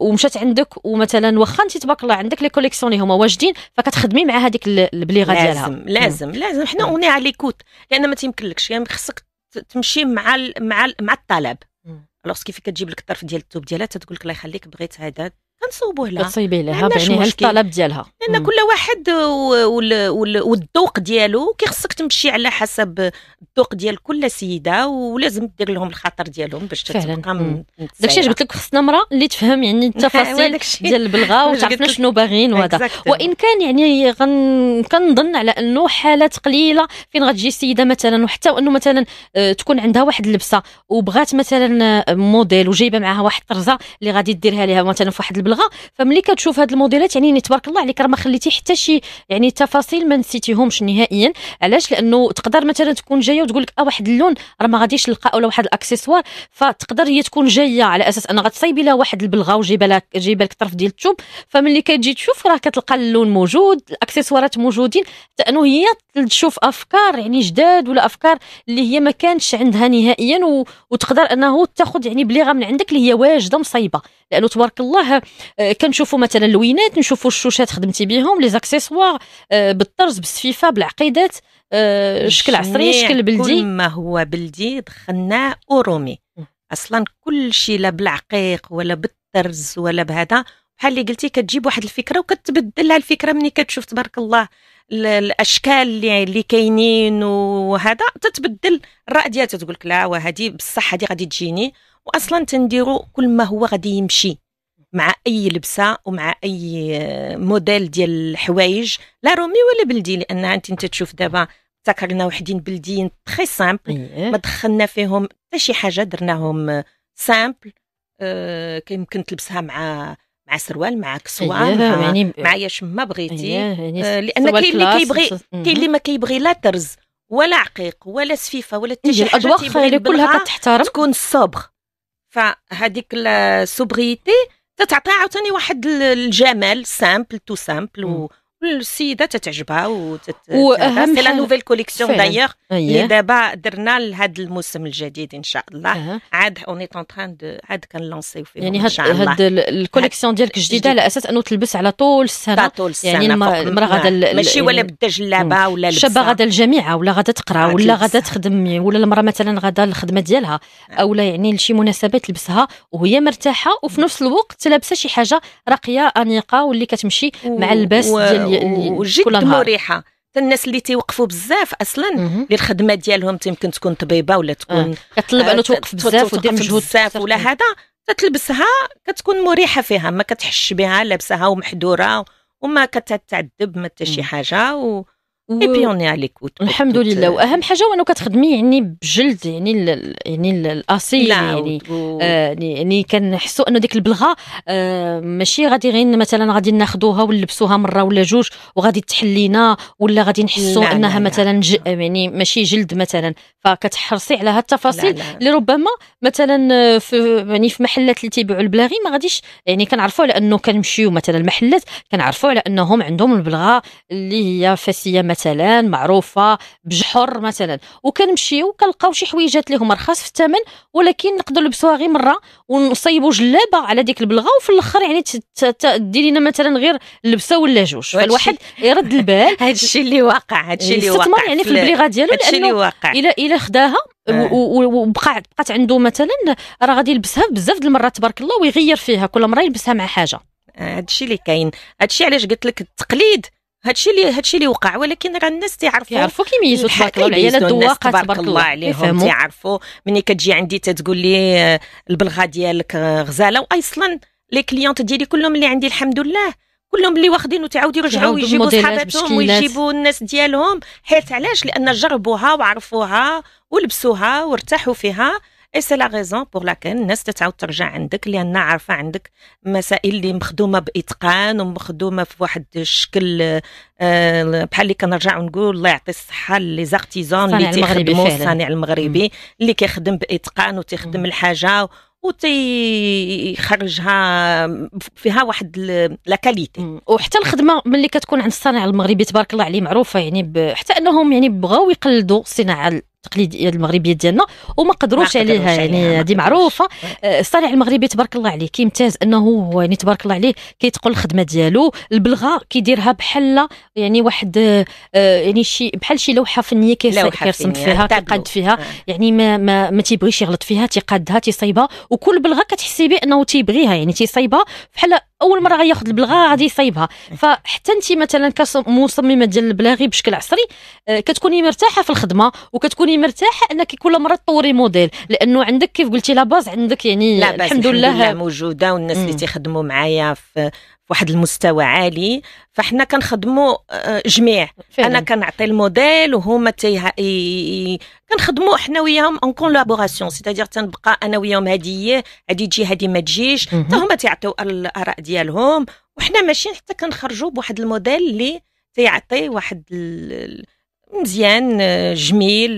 ومشات عندك ومثلا واخا أنت تبارك الله عندك لي كوليكسيون اللي هما واجدين فكتخدمي مع هذيك البليغة ديالها. لازم لازم لازم. حنا on est à l'écoute لأن ما تيمكنلكش. يعني خصك تمشي مع مع مع الطلب. alors كيف كتجيب لك الطرف ديال الثوب ديالها تقول لك الله يخليك بغيت هذا كنصوبوه لها. تصيبي لها يعني الطلب ديالها. لأن كل واحد والذوق ديالو كيخصك تمشي على حسب الذوق ديال كل سيدة ولازم دير لهم الخاطر ديالهم باش تبقى داكشي قلت لك خصنا امراه اللي تفهم يعني التفاصيل ديال البلغه وتعرفنا شنو باغيين وهذا. وإن كان يعني غن... كنظن على أنه حالات قليلة فين غتجي سيده مثلا وحتى انه مثلا آه، تكون عندها واحد اللبسة وبغات مثلا موديل وجايبة معاها واحد الطرزه اللي غادي ديرها لها مثلا في واحد البلغه فملي كتشوف هاد الموديلات يعني تبارك الله عليك راه ما خليتي حتى شي يعني تفاصيل ما نسيتيهمش نهائيا. علاش؟ لأنه تقدر مثلا تكون جاية وتقول لك آه واحد اللون راه ما غاديش نلقى ولا واحد الأكسسوار. فتقدر هي تكون جاية على أساس أنها غتصايبي لها واحد البلغة وجايبة لك جايبة لك طرف ديال الثوب فملي كتجي تشوف راه كتلقى اللون موجود الأكسسوارات موجودين. حتى أنه هي تشوف أفكار يعني جداد ولا أفكار اللي هي ما كانتش عندها نهائيا. و... وتقدر أنه تاخذ يعني بليغه من عندك اللي هي واجدة مصايبة. لأنه تبارك الله كنشوفوا مثلا اللوينات نشوفوا الشوشات خدمتي بهم لي زاكسيسوار آه، بالطرز بالسفيفه بالعقيدات آه، شكل عصري شكل بلدي. كل ما هو بلدي دخلناه أورومي. أصلا كل شيء لا بالعقيق ولا بالطرز ولا بهذا. بحال اللي قلتي كتجيب واحد الفكرة وكتبدل الفكرة ملي كتشوف تبارك الله الأشكال اللي اللي كاينين وهذا. تتبدل الرأي ديالها تقول لك لا وهذه بصح هذه غادي تجيني. واصلا تنديروا كل ما هو غادي يمشي. مع أي لبسة ومع أي موديل ديال الحوايج. لا رومي ولا بلدي لأن انت أنت تشوف دابا ابتكرنا وحدين بلديين très simple ما دخلنا فيهم حتى شي حاجة درناهم simple آه كيمكن تلبسها مع مع سروال مع كسوه أيه مع, يعني مع ياش ما بغيتي. يعني آه لأن كاين اللي كيبغي كاين اللي ما كيبغي لا طرز ولا عقيق ولا سفيفه ولا حتى شي حاجة كلها كتحترم تكون صبغ. فهذيك ال sobriété تتعطي عاوتاني واحد الجمال simple tout simple والسيده تتعجبها وتت... واهم c'est la nouvelle collection d'ailleurs اللي دابا درنا لهذا الموسم الجديد ان شاء الله أه. عاد on est en train de عاد كن lancer يو فيه يعني هاد هاد ال collection ديالك جديده على أساس انه تلبس على طول السنة طول السنة يعني المراه غادا ماشي ولا بدا جلابه ولا لبسه الشابه غادا الجامعة ولا غادا تقرا ولا غادا تخدم ولا المراه مثلا غادا الخدمه ديالها أو لا يعني لشي مناسبه تلبسها وهي مرتاحه وفي نفس الوقت لابسه شي حاجة راقيه انيقه واللي كتمشي مع اللباس ديال وجد مريحة. الناس اللي تيوقفوا بزاف أصلا اللي الخدمه ديالهم يمكن تكون طبيبة ولا تكون آه. كطلب أنه توقف بزاف ودير مجهود بزاف ولا هذا تتلبسها كتكون مريحة فيها ما كتحش بها لابسها ومحدوره وما كتتعذب ما حتى شي حاجة و... et puis on est à l'écoute الحمد لله واهم حاجة هو انه كتخدمي يعني بجلد يعني ال يعني الاصيل يعني و... آه يعني كنحسوا انه ديك البلغه آه ماشي غادي غير مثلا غادي ناخذوها ونلبسوها مره ولا جوج وغادي تحلينا ولا غادي نحسوا انها لا مثلا ج... يعني ماشي جلد مثلا فكتحرصي على هاد التفاصيل اللي ربما مثلا في يعني في محلات اللي تيبيعوا البلاغي ما غاديش يعني كنعرفوا على انه كنمشيو مثلا المحلات كنعرفوا على انهم عندهم البلغه اللي هي فاسيه مثلا معروفة بجحر مثلا. وكنمشيو كنلقاو شي حويجات اللي هما رخاص في الثمن ولكن نقدروا نلبسوها غير مرة ونصيبوا جلابة على ديك البلغة وفي الأخر يعني ديري لنا مثلا غير لبسة ولا جوج. فالواحد يرد البال. هذا الشيء اللي واقع هذا الشيء اللي واقع يعني في البلغة ديالو لأنه إلى إلى خداها آه. وبقى بقات عنده مثلا راه غادي يلبسها بزاف د المرات تبارك الله ويغير فيها كل مرة يلبسها مع حاجة. هذا الشيء اللي كاين. هذا الشيء علاش قلت لك التقليد. هادشي اللي هادشي اللي وقع ولكن راه الناس تيعرفوا. يعرفوا كيميزوا تبارك الله العيالات الدواقه تبارك الله عليهم تيعرفوا. ملي كتجي عندي تتقول لي آه، البلغة ديالك آه، غزالة. واصلا les clientes ديالي كلهم اللي عندي الحمد لله. كلهم اللي واخدين وتعاودوا يرجعوا ويجيبوا صحاباتهم ويجيبوا الناس ديالهم. حيت علاش؟ لأن جربوها وعرفوها ولبسوها وارتاحوا فيها. et c'est la raison pour laquelle الناس تتعاود ترجع عندك لأن عارفة عندك مسائل اللي مخدومة بإتقان ومخدومة في واحد الشكل آه، بحال اللي كنرجعوا نقول الله يعطي الصحة les artisans اللي تيخدموا الصانع المغربي اللي كيخدم بإتقان وتيخدم الحاجة وتيخرجها فيها واحد la qualité. وحتى الخدمة ملي كتكون عند الصانع المغربي تبارك الله عليه معروفة يعني حتى أنهم يعني بغاو يقلدوا الصناعه التقليديه المغربية ديالنا وما قدروش عليها يعني هذه معروفة. آه، الصانع المغربي تبارك الله عليه كيمتاز أنه هو يعني تبارك الله عليه كيتقن الخدمة ديالو. البلغة كيديرها بحال يعني واحد آه، يعني شي بحال شي لوحة فنية كيرسم فيها كيقاد فيها. آه. يعني ما ما, ما تيبغيش يغلط فيها تيقادها تيصايبها. وكل بلغة كتحسي به انه تيبغيها يعني تيصايبها بحال أول مرة غياخذ البلغة غادي يصايبها. فحتى انت مثلا كمصممة ديال البلاغي بشكل عصري كتكوني مرتاحة في الخدمة وكتكوني مرتاحة أنك كل مره تطوري موديل. لأنه عندك كيف قلتي لا باز عندك يعني لا الحمد لله موجودة والناس اللي تيخدموا معايا في واحد المستوى عالي فاحنا كنخدموا آه، جميع. فعلا. أنا كنعطي الموديل وهما تي كنخدموا حنا وياهم en collaboration c'est-à-dire تنبقى أنا وياهم هذه هذه تجي هذه ما تجيش. حتى هما تيعطيو الآراء ديالهم. وحنا ماشيين حتى كنخرجوا بواحد الموديل اللي تيعطي واحد مزيان جميل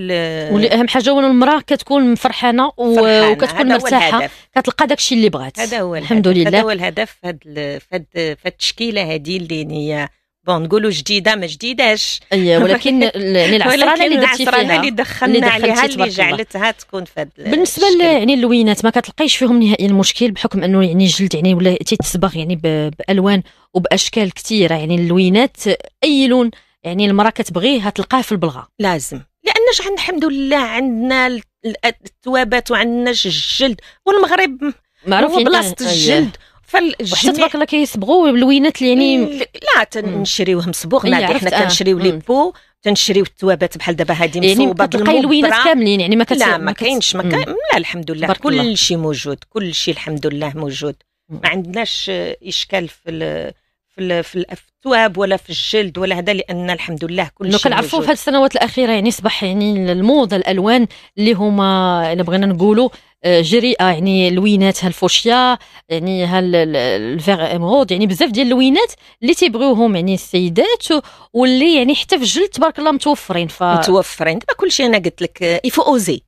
واللي أهم حاجة هو المرأة كتكون فرحانة. وكتكون مرتاحة كتلقى داك الشيء اللي بغات. هذا هو الحمد لله. هذا هو الهدف. في هذه التشكيلة هذه اللي هي بون نقولوا جديدة ما جديداش. اييه ولكن يعني العصرانة اللي درتي فيها اللي دخلنا عليها اللي جعلتها تكون فد بالنسبة يعني اللوينات ما كتلقايش فيهم نهائيا المشكل بحكم أنه يعني الجلد يعني ولا تيتصبغ يعني بألوان وبأشكال كثيره يعني اللوينات أي لون يعني المراه كتبغيه تلقاه في البلغة. لازم. لأن عند الحمد لله عندنا الثوابات وعندنا الجلد. والمغرب معروف يعني بلاصة الجلد. فالجميع تبارك الله كيصبغوا اللوينات اللي يعني لا تنشريوه مصبوغ لا حنا كنشريو les peaux تنشريو الثوابات بحال دابا هذه يعني مصوبة تلقاي اللوينات كاملين يعني ما كت... لا ما كاينش ما كاين لا الحمد لله. كل شيء موجود كل شيء الحمد لله موجود. ما عندناش إشكال في في في الثواب ولا في الجلد ولا هذا لأن الحمد لله كل شيء كنعرفوا في هذه السنوات الأخيرة يعني اصبح يعني الموضة الألوان اللي هما الا بغينا نقولوا آه، جريئه يعني لوينات هالفوشيا يعني ها ال vert émeraude يعني بزاف ديال اللوينات اللي تيبغيوهم يعني السيدات واللي يعني حتى في الجلد تبارك الله متوفرين ف متوفرين. دابا كل شيء أنا قلت لك il faut oser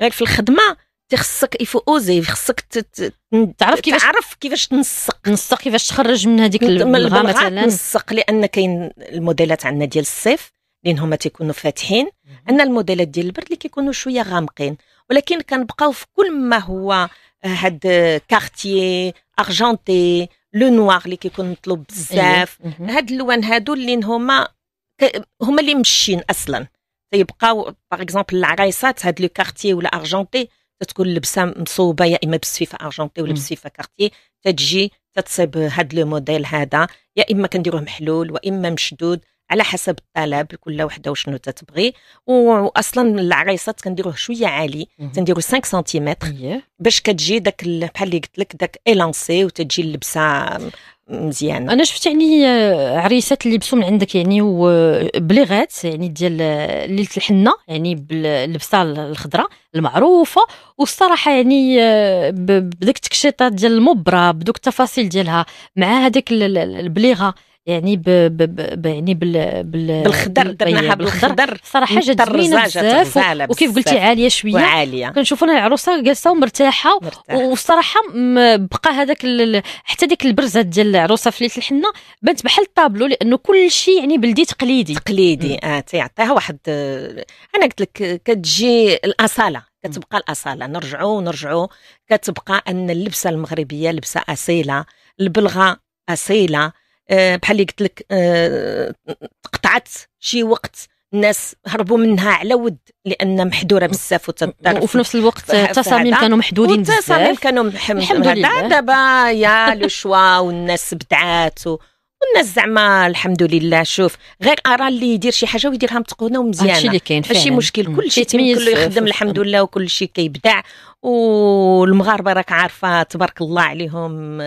غير في الخدمة تخصك il faut oser خصك تعرف كيفاش تعرف كيفاش تنسق. تنسق كيفاش تخرج من هذيك البلغه مثلا. تنسق لأن كاين الموديلات عندنا ديال الصيف لأن هما تيكونوا فاتحين. عندنا الموديلات ديال البرد اللي كيكونوا شوية غامقين. ولكن كنبقاو في كل ما هو هاد cartier argenté le noir اللي كيكون مطلوب بزاف. هاد اللوان هادو اللي هما هما اللي مشين أصلا. تيبقاو par exemple العرايسات هاد le cartier ولا argenté تتكون لبسة مصوبة يا إما بالسفيفه argenté ولا بالسفيفه cartier تتجي تتصيب هاد le modèle هذا يا إما كنديروه محلول واما مشدود على حسب الطلب كل وحدة وشنو تتبغي. واصلا العريسات كنديروه شوية عالي تنديرو 5 سنتيمتر باش كتجي داك بحال اللي قلت لك داك إيلانسي وتجي اللبسة مزيانه أنا شفت يعني آه، عريسات اللي لبسوا من عندك يعني وبليغات يعني ديال آه، ليلة الحنة يعني باللبسه الخضراء المعروفة والصراحة يعني آه، بديك التكشيطات ديال المبرة بدوك التفاصيل ديالها مع هذاك البليغة. يعني ب ب ب يعني بال بال بالخضر درناها بالخضر. صراحة جات زوينة بزاف وكيف قلتي عالية شوية. وعالية. كنشوفوا العروسة جالسة ومرتاحة والصراحه بقى هذاك حتى ديك البرزة ديال العروسة في ليله الحنة بانت بحال الطابلو لأنه كل شيء يعني بلدي تقليدي. تقليدي آه تيعطيها واحد أنا قلت لك كتجي الأصالة كتبقى الأصالة. نرجعوا ونرجعوا كتبقى أن اللبسة المغربية لبسة أصيلة البلغة أصيلة. بحال اللي قلت لك آه، قطعت شي وقت الناس هربوا منها على ود لأن محدوره بزاف وفي نفس الوقت التصاميم كانوا محدودين بزاف. التصاميم كانوا الحمد لله دابا يا لو شوا والناس بدعات و... والناس زعما الحمد لله شوف غير ارى اللي يدير شي حاجة ويديرها متقونة ومزيانة. هادشي اللي كاين ماشي مشكل. كل شيء كله يخدم الحمد لله وكل شيء كيبدع. والمغاربة راك عارفة تبارك الله عليهم.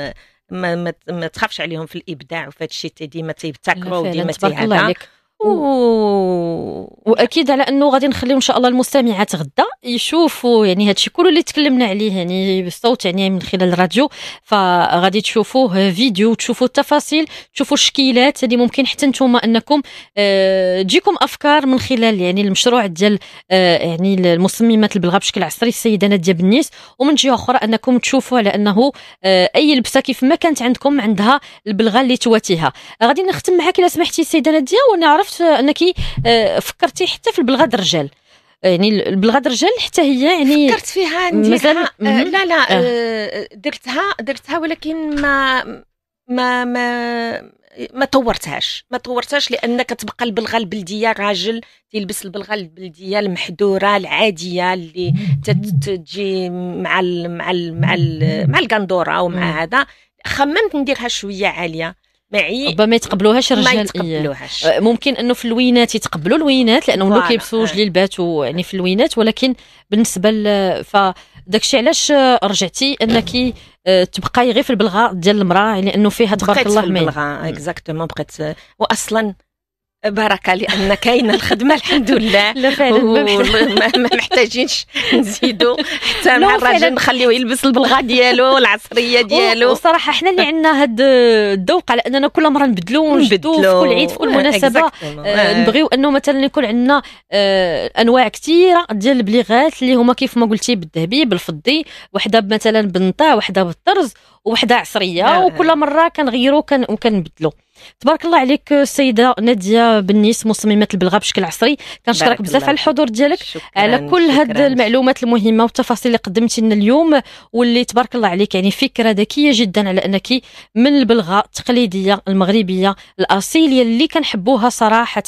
ما, ما, ما تخافش عليهم في الإبداع وفي هذا الشيء ديما تيبتكروا وديما تبارك عليك وأكيد على أنه غادي نخليو إن شاء الله المستمعات غدا يشوفوا يعني هادشي كله اللي تكلمنا عليه يعني بالصوت يعني من خلال الراديو. فغادي تشوفوه فيديو تشوفوا التفاصيل تشوفوا الشكيلات اللي ممكن حتى نتوما أنكم آه، تجيكم أفكار من خلال يعني المشروع ديال آه، يعني المصممات البلغة بشكل عصري السيده ناديه بنيس ومن جهة أخرى أنكم تشوفوا على أنه آه، أي لبسة كيف ما كانت عندكم عندها البلغة اللي تواتيها. غادي نختم معاك إلا سمحتي السيده ناديه وأنا عرفت عرفت انك آه، فكرتي حتى في البلغاد الرجال. يعني البلغاد الرجال حتى هي يعني فكرت فيها نديرها آه لا لا آه. آه درتها درتها ولكن ما ما ما ما طورتهاش. ما طورتهاش لأن كتبقى البلغة البلدية الراجل تلبس البلغة البلدية المحدوره العادية اللي تجي مع ال مع ال مع ال مع القندورة ومع هذا. خممت نديرها شوية عالية. معي ربما يتقبلوهاش الرجال. ما يتقبلوهاش إيه. ممكن أنه في اللوينات يتقبلوا اللوينات لأنهم لو كيلبسوا جليلبات يعني في اللوينات ولكن بالنسبة ل فداكشي علاش رجعتي؟ أنك آه، تبقاي غير في البلغه ديال المرأة لأنه فيها تبارك الله في البلغه exactement بقيت واصلا بركه لأن كاينة الخدمة الحمد لله. لا فعلا ما محتاجينش نزيدوا حتى مع الراجل نخليوه يلبس البلغة ديالو العصرية ديالو. وصراحة حنا اللي عندنا هذا الذوق على أننا كل مرة نبدلوا ونجدوا في كل عيد في كل مناسبة. آه نبغيو أنه مثلا يكون عندنا آه أنواع كثيره ديال البليغات اللي هما كيف ما قلتي بالذهبي بالفضي وحدة مثلا بالنطاع وحدة بالطرز وحدة عصرية. وكل مرة كنغيروا وكنبدلوا تبارك الله عليك السيده نادية بنيس مصممة البلغة بشكل عصري. كنشكرك بزاف على الحضور ديالك على كل هذه المعلومات المهمة والتفاصيل اللي قدمتي لنا اليوم واللي تبارك الله عليك يعني فكرة ذكية جدا على أنك من البلغة التقليدية المغربية الاصيله اللي كنحبوها صراحة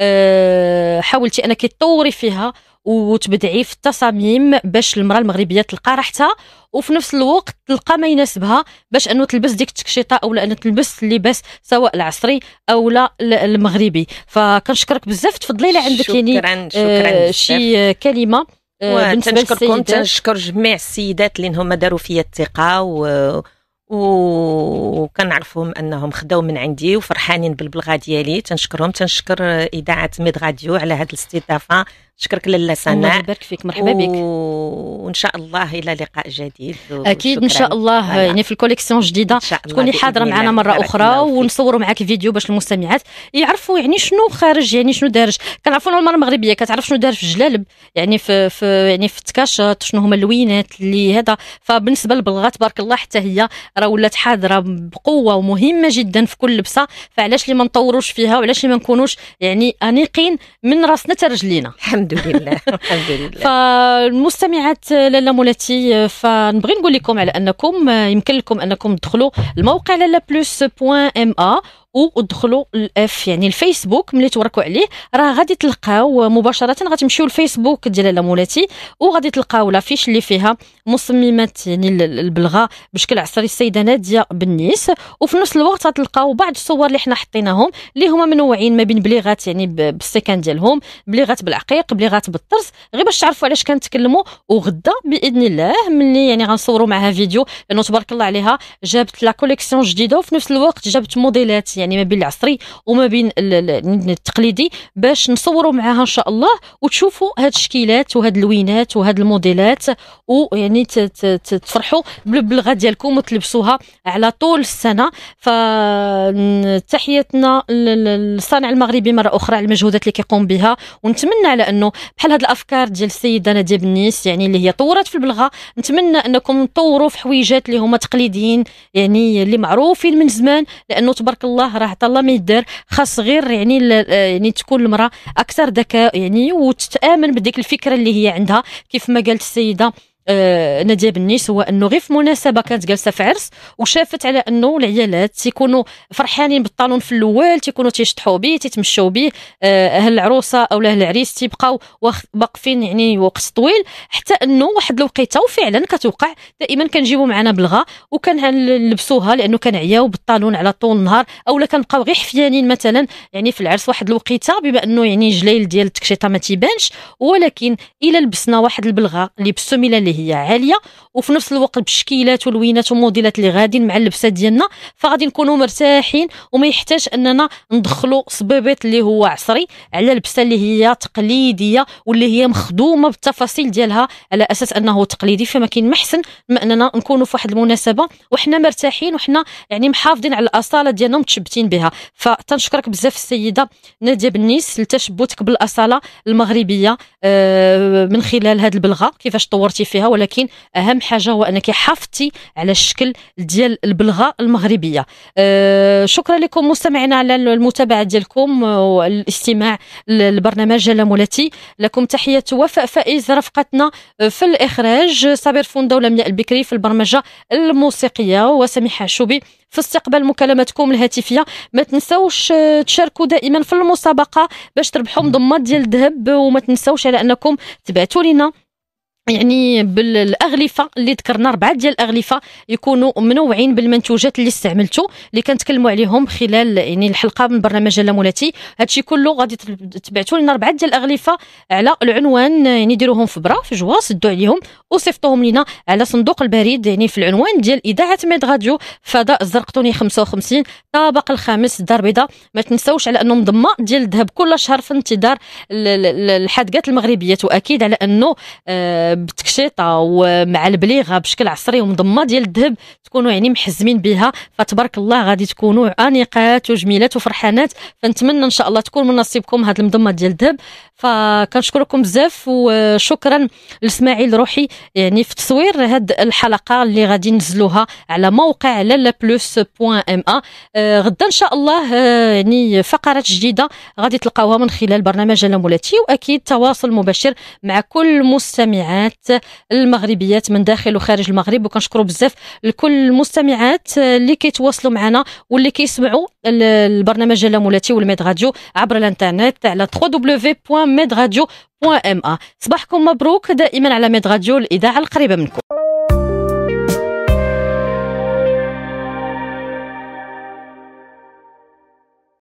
أه حاولتي أنك تطوري فيها وتبدعي في التصاميم باش المرأة المغربية تلقى راحتها وفي نفس الوقت تلقى ما يناسبها باش أنه تلبس ديك التكشيطة أو أنه تلبس اللباس سواء العصري أو لا المغربي. فكنشكرك بزاف تفضلي لي عندك يعني شكرا شكرا آه شي كلمة آه للسيدات. تنشكر جميع السيدات اللي هم داروا فيا الثقة و وكنعرفهم أنهم خداو من عندي وفرحانين بالبلغة ديالي. تنشكرهم تنشكر إذاعة ميد راديو على هذه الاستضافة. نشكرك لاله سناء الله يبارك فيك. مرحبا بك. وإن شاء الله إلى لقاء جديد. أكيد إن شاء الله. يعني في ال collection جديده تكوني حاضرة معنا مرة أخرى ونصوروا معك فيديو باش المستمعات يعرفوا يعني شنو خارج يعني شنو دارج. كنعرفوا المراه المغربية كتعرف شنو دار في جلالب. يعني في, في يعني في التكاشط شنو هما اللوينات اللي هذا. فبالنسبة للبلغة تبارك الله حتى هي راه ولات حاضرة بقوة ومهمة جدا في كل لبسة. فعلاش اللي ما نطوروش فيها وعلاش اللي ما نكونوش يعني أنيقين من راسنا حتى رجلينا الحمد لله. الحمد لله. فالمستمعات لالا مولاتي فنبغي نقول لكم على أنكم يمكن لكم أنكم تدخلوا الموقع لالا plus point ma ودخلوا الاف يعني الفيسبوك ملي توركوا عليه راه غادي تلقاو مباشرة غتمشيو الفيسبوك ديال لاله مولاتي وغادي تلقاو l'affiche اللي فيها مصممات يعني البلغه بشكل عصري السيدة نادية بنيس وفي نفس الوقت غتلقاو بعض الصور اللي حنا حطيناهم اللي هما منوعين ما بين بليغات يعني بالسكان ديالهم بليغات بالعقيق بليغات بالطرز غير باش تعرفوا علاش كنتكلموا وغدا بإذن الله ملي يعني غنصوروا معها فيديو لأنه تبارك الله عليها جابت la collection جديدة وفي نفس الوقت جابت موديلات يعني ما بين العصري وما بين التقليدي باش نصوروا معها إن شاء الله وتشوفوا هاد الشكيلات وهاد اللوينات وهاد الموديلات ويعني تفرحوا بالبلغه ديالكم وتلبسوها على طول السنة. فتحياتنا للصانع المغربي مرة أخرى على المجهودات اللي كيقوم بها. ونتمنى على أنه بحال هاد الأفكار ديال السيدة نادية بنيس يعني اللي هي طورت في البلغة نتمنى أنكم تطوروا في حويجات اللي هما تقليديين يعني اللي معروفين من زمان لأنه تبارك الله راه عطا الله ما يدار. خاص غير يعني يعني تكون المرأة أكثر ذكاء يعني وتتآمن بديك الفكرة اللي هي عندها. كيف ما قالت السيدة آه نادية بنيس هو أنه غير في مناسبة كانت جالسة في عرس وشافت على أنه العيالات تيكونوا فرحانين بالطالون في الأول تيكونوا تيشطحوا به تيتمشوا به آه أهل العروسة أو أهل العريس تيبقاو واقفين يعني وقت طويل حتى أنه واحد الوقيتة وفعلا كتوقع دائما كنجيبوا معنا بلغة وكنلبسوها لأنه كنعياو بالطالون على طول النهار اولا كنبقاو غير حفيانين مثلا يعني في العرس واحد الوقيتة بما أنه يعني جليل ديال التكشيطه ما تيبانش ولكن إلا لبسنا واحد البلغة اللي بالسميله اللي هي عالية وفي نفس الوقت بشكيلات والوينات وموديلات اللي غاديين مع اللبسة ديالنا فغادي نكونوا مرتاحين وما يحتاج أننا ندخلوا صبيبيط اللي هو عصري على لبسة اللي هي تقليدية واللي هي مخدومة بالتفاصيل ديالها على أساس أنه تقليدي. فما كاين محسن ما أننا نكونوا في واحد المناسبة وحنا مرتاحين وحنا يعني محافظين على الأصالة ديالنا ومتشبتين بها. فتنشكرك بزاف السيدة نادية بنيس لتشبتك بالأصالة المغربية آه، من خلال هذه البلغة. كيفاش طورتي فيها؟ ولكن أهم حاجة هو أنك حافظتي على الشكل ديال البلغة المغربية. أه شكرا لكم مستمعينا على المتابعة ديالكم والاستماع للبرنامج مولاتي. لكم تحية وفاء فائز رفقتنا في الإخراج. صابر فوندا ولمياء البكري في البرمجة الموسيقية وسميحة شوبي في استقبال مكالماتكم الهاتفية. ما تنسوش تشاركوا دائما في المسابقة باش تربحوا مضمات ديال الذهب وما تنسوش على أنكم تبعتوا لنا يعني بالأغلفة اللي ذكرنا أربعة ديال الأغلفة يكونوا منوعين بالمنتوجات اللي استعملتوا اللي كنتكلموا عليهم خلال يعني الحلقة من برنامج لامولاتي هادشي كله غادي تبعثوا لنا أربعة ديال الأغلفة على العنوان يعني ديروهم في برا في جوا سدوا عليهم وصيفطوهم لنا على صندوق البريد يعني في العنوان ديال إذاعة ميد راديو فضاء الزرقطوني 55 طابق الخامس الدار البيضاء ما تنساوش على أنه مضمه ديال الذهب كل شهر في انتظار الحادقات المغربيات وأكيد على أنه آه بتكشيطة ومع البليغة بشكل عصري ومضمه ديال الذهب تكونوا يعني محزمين بها. فتبارك الله غادي تكونوا أنيقات وجميلات وفرحانات. فنتمنى إن شاء الله تكون من نصيبكم هذه المضمه ديال الذهب. فكنشكركم بزاف وشكرا لإسماعيل روحي يعني في تصوير هذه الحلقة اللي غادي ننزلوها على موقع لالا بلوس point ma غدا إن شاء الله آه، يعني فقرات جديدة غادي تلقاوها من خلال برنامج مولاتي وأكيد تواصل مباشر مع كل مستمعات المغربيات من داخل وخارج المغرب وكنشكروا بزاف لكل المستمعات اللي كيتواصلوا معنا واللي كيسمعوا البرنامج مولاتي والميد راديو عبر الإنترنت على www.medradio.ma صباحكم مبروك دائما على ميد راديو الإذاعة القريبة منكم.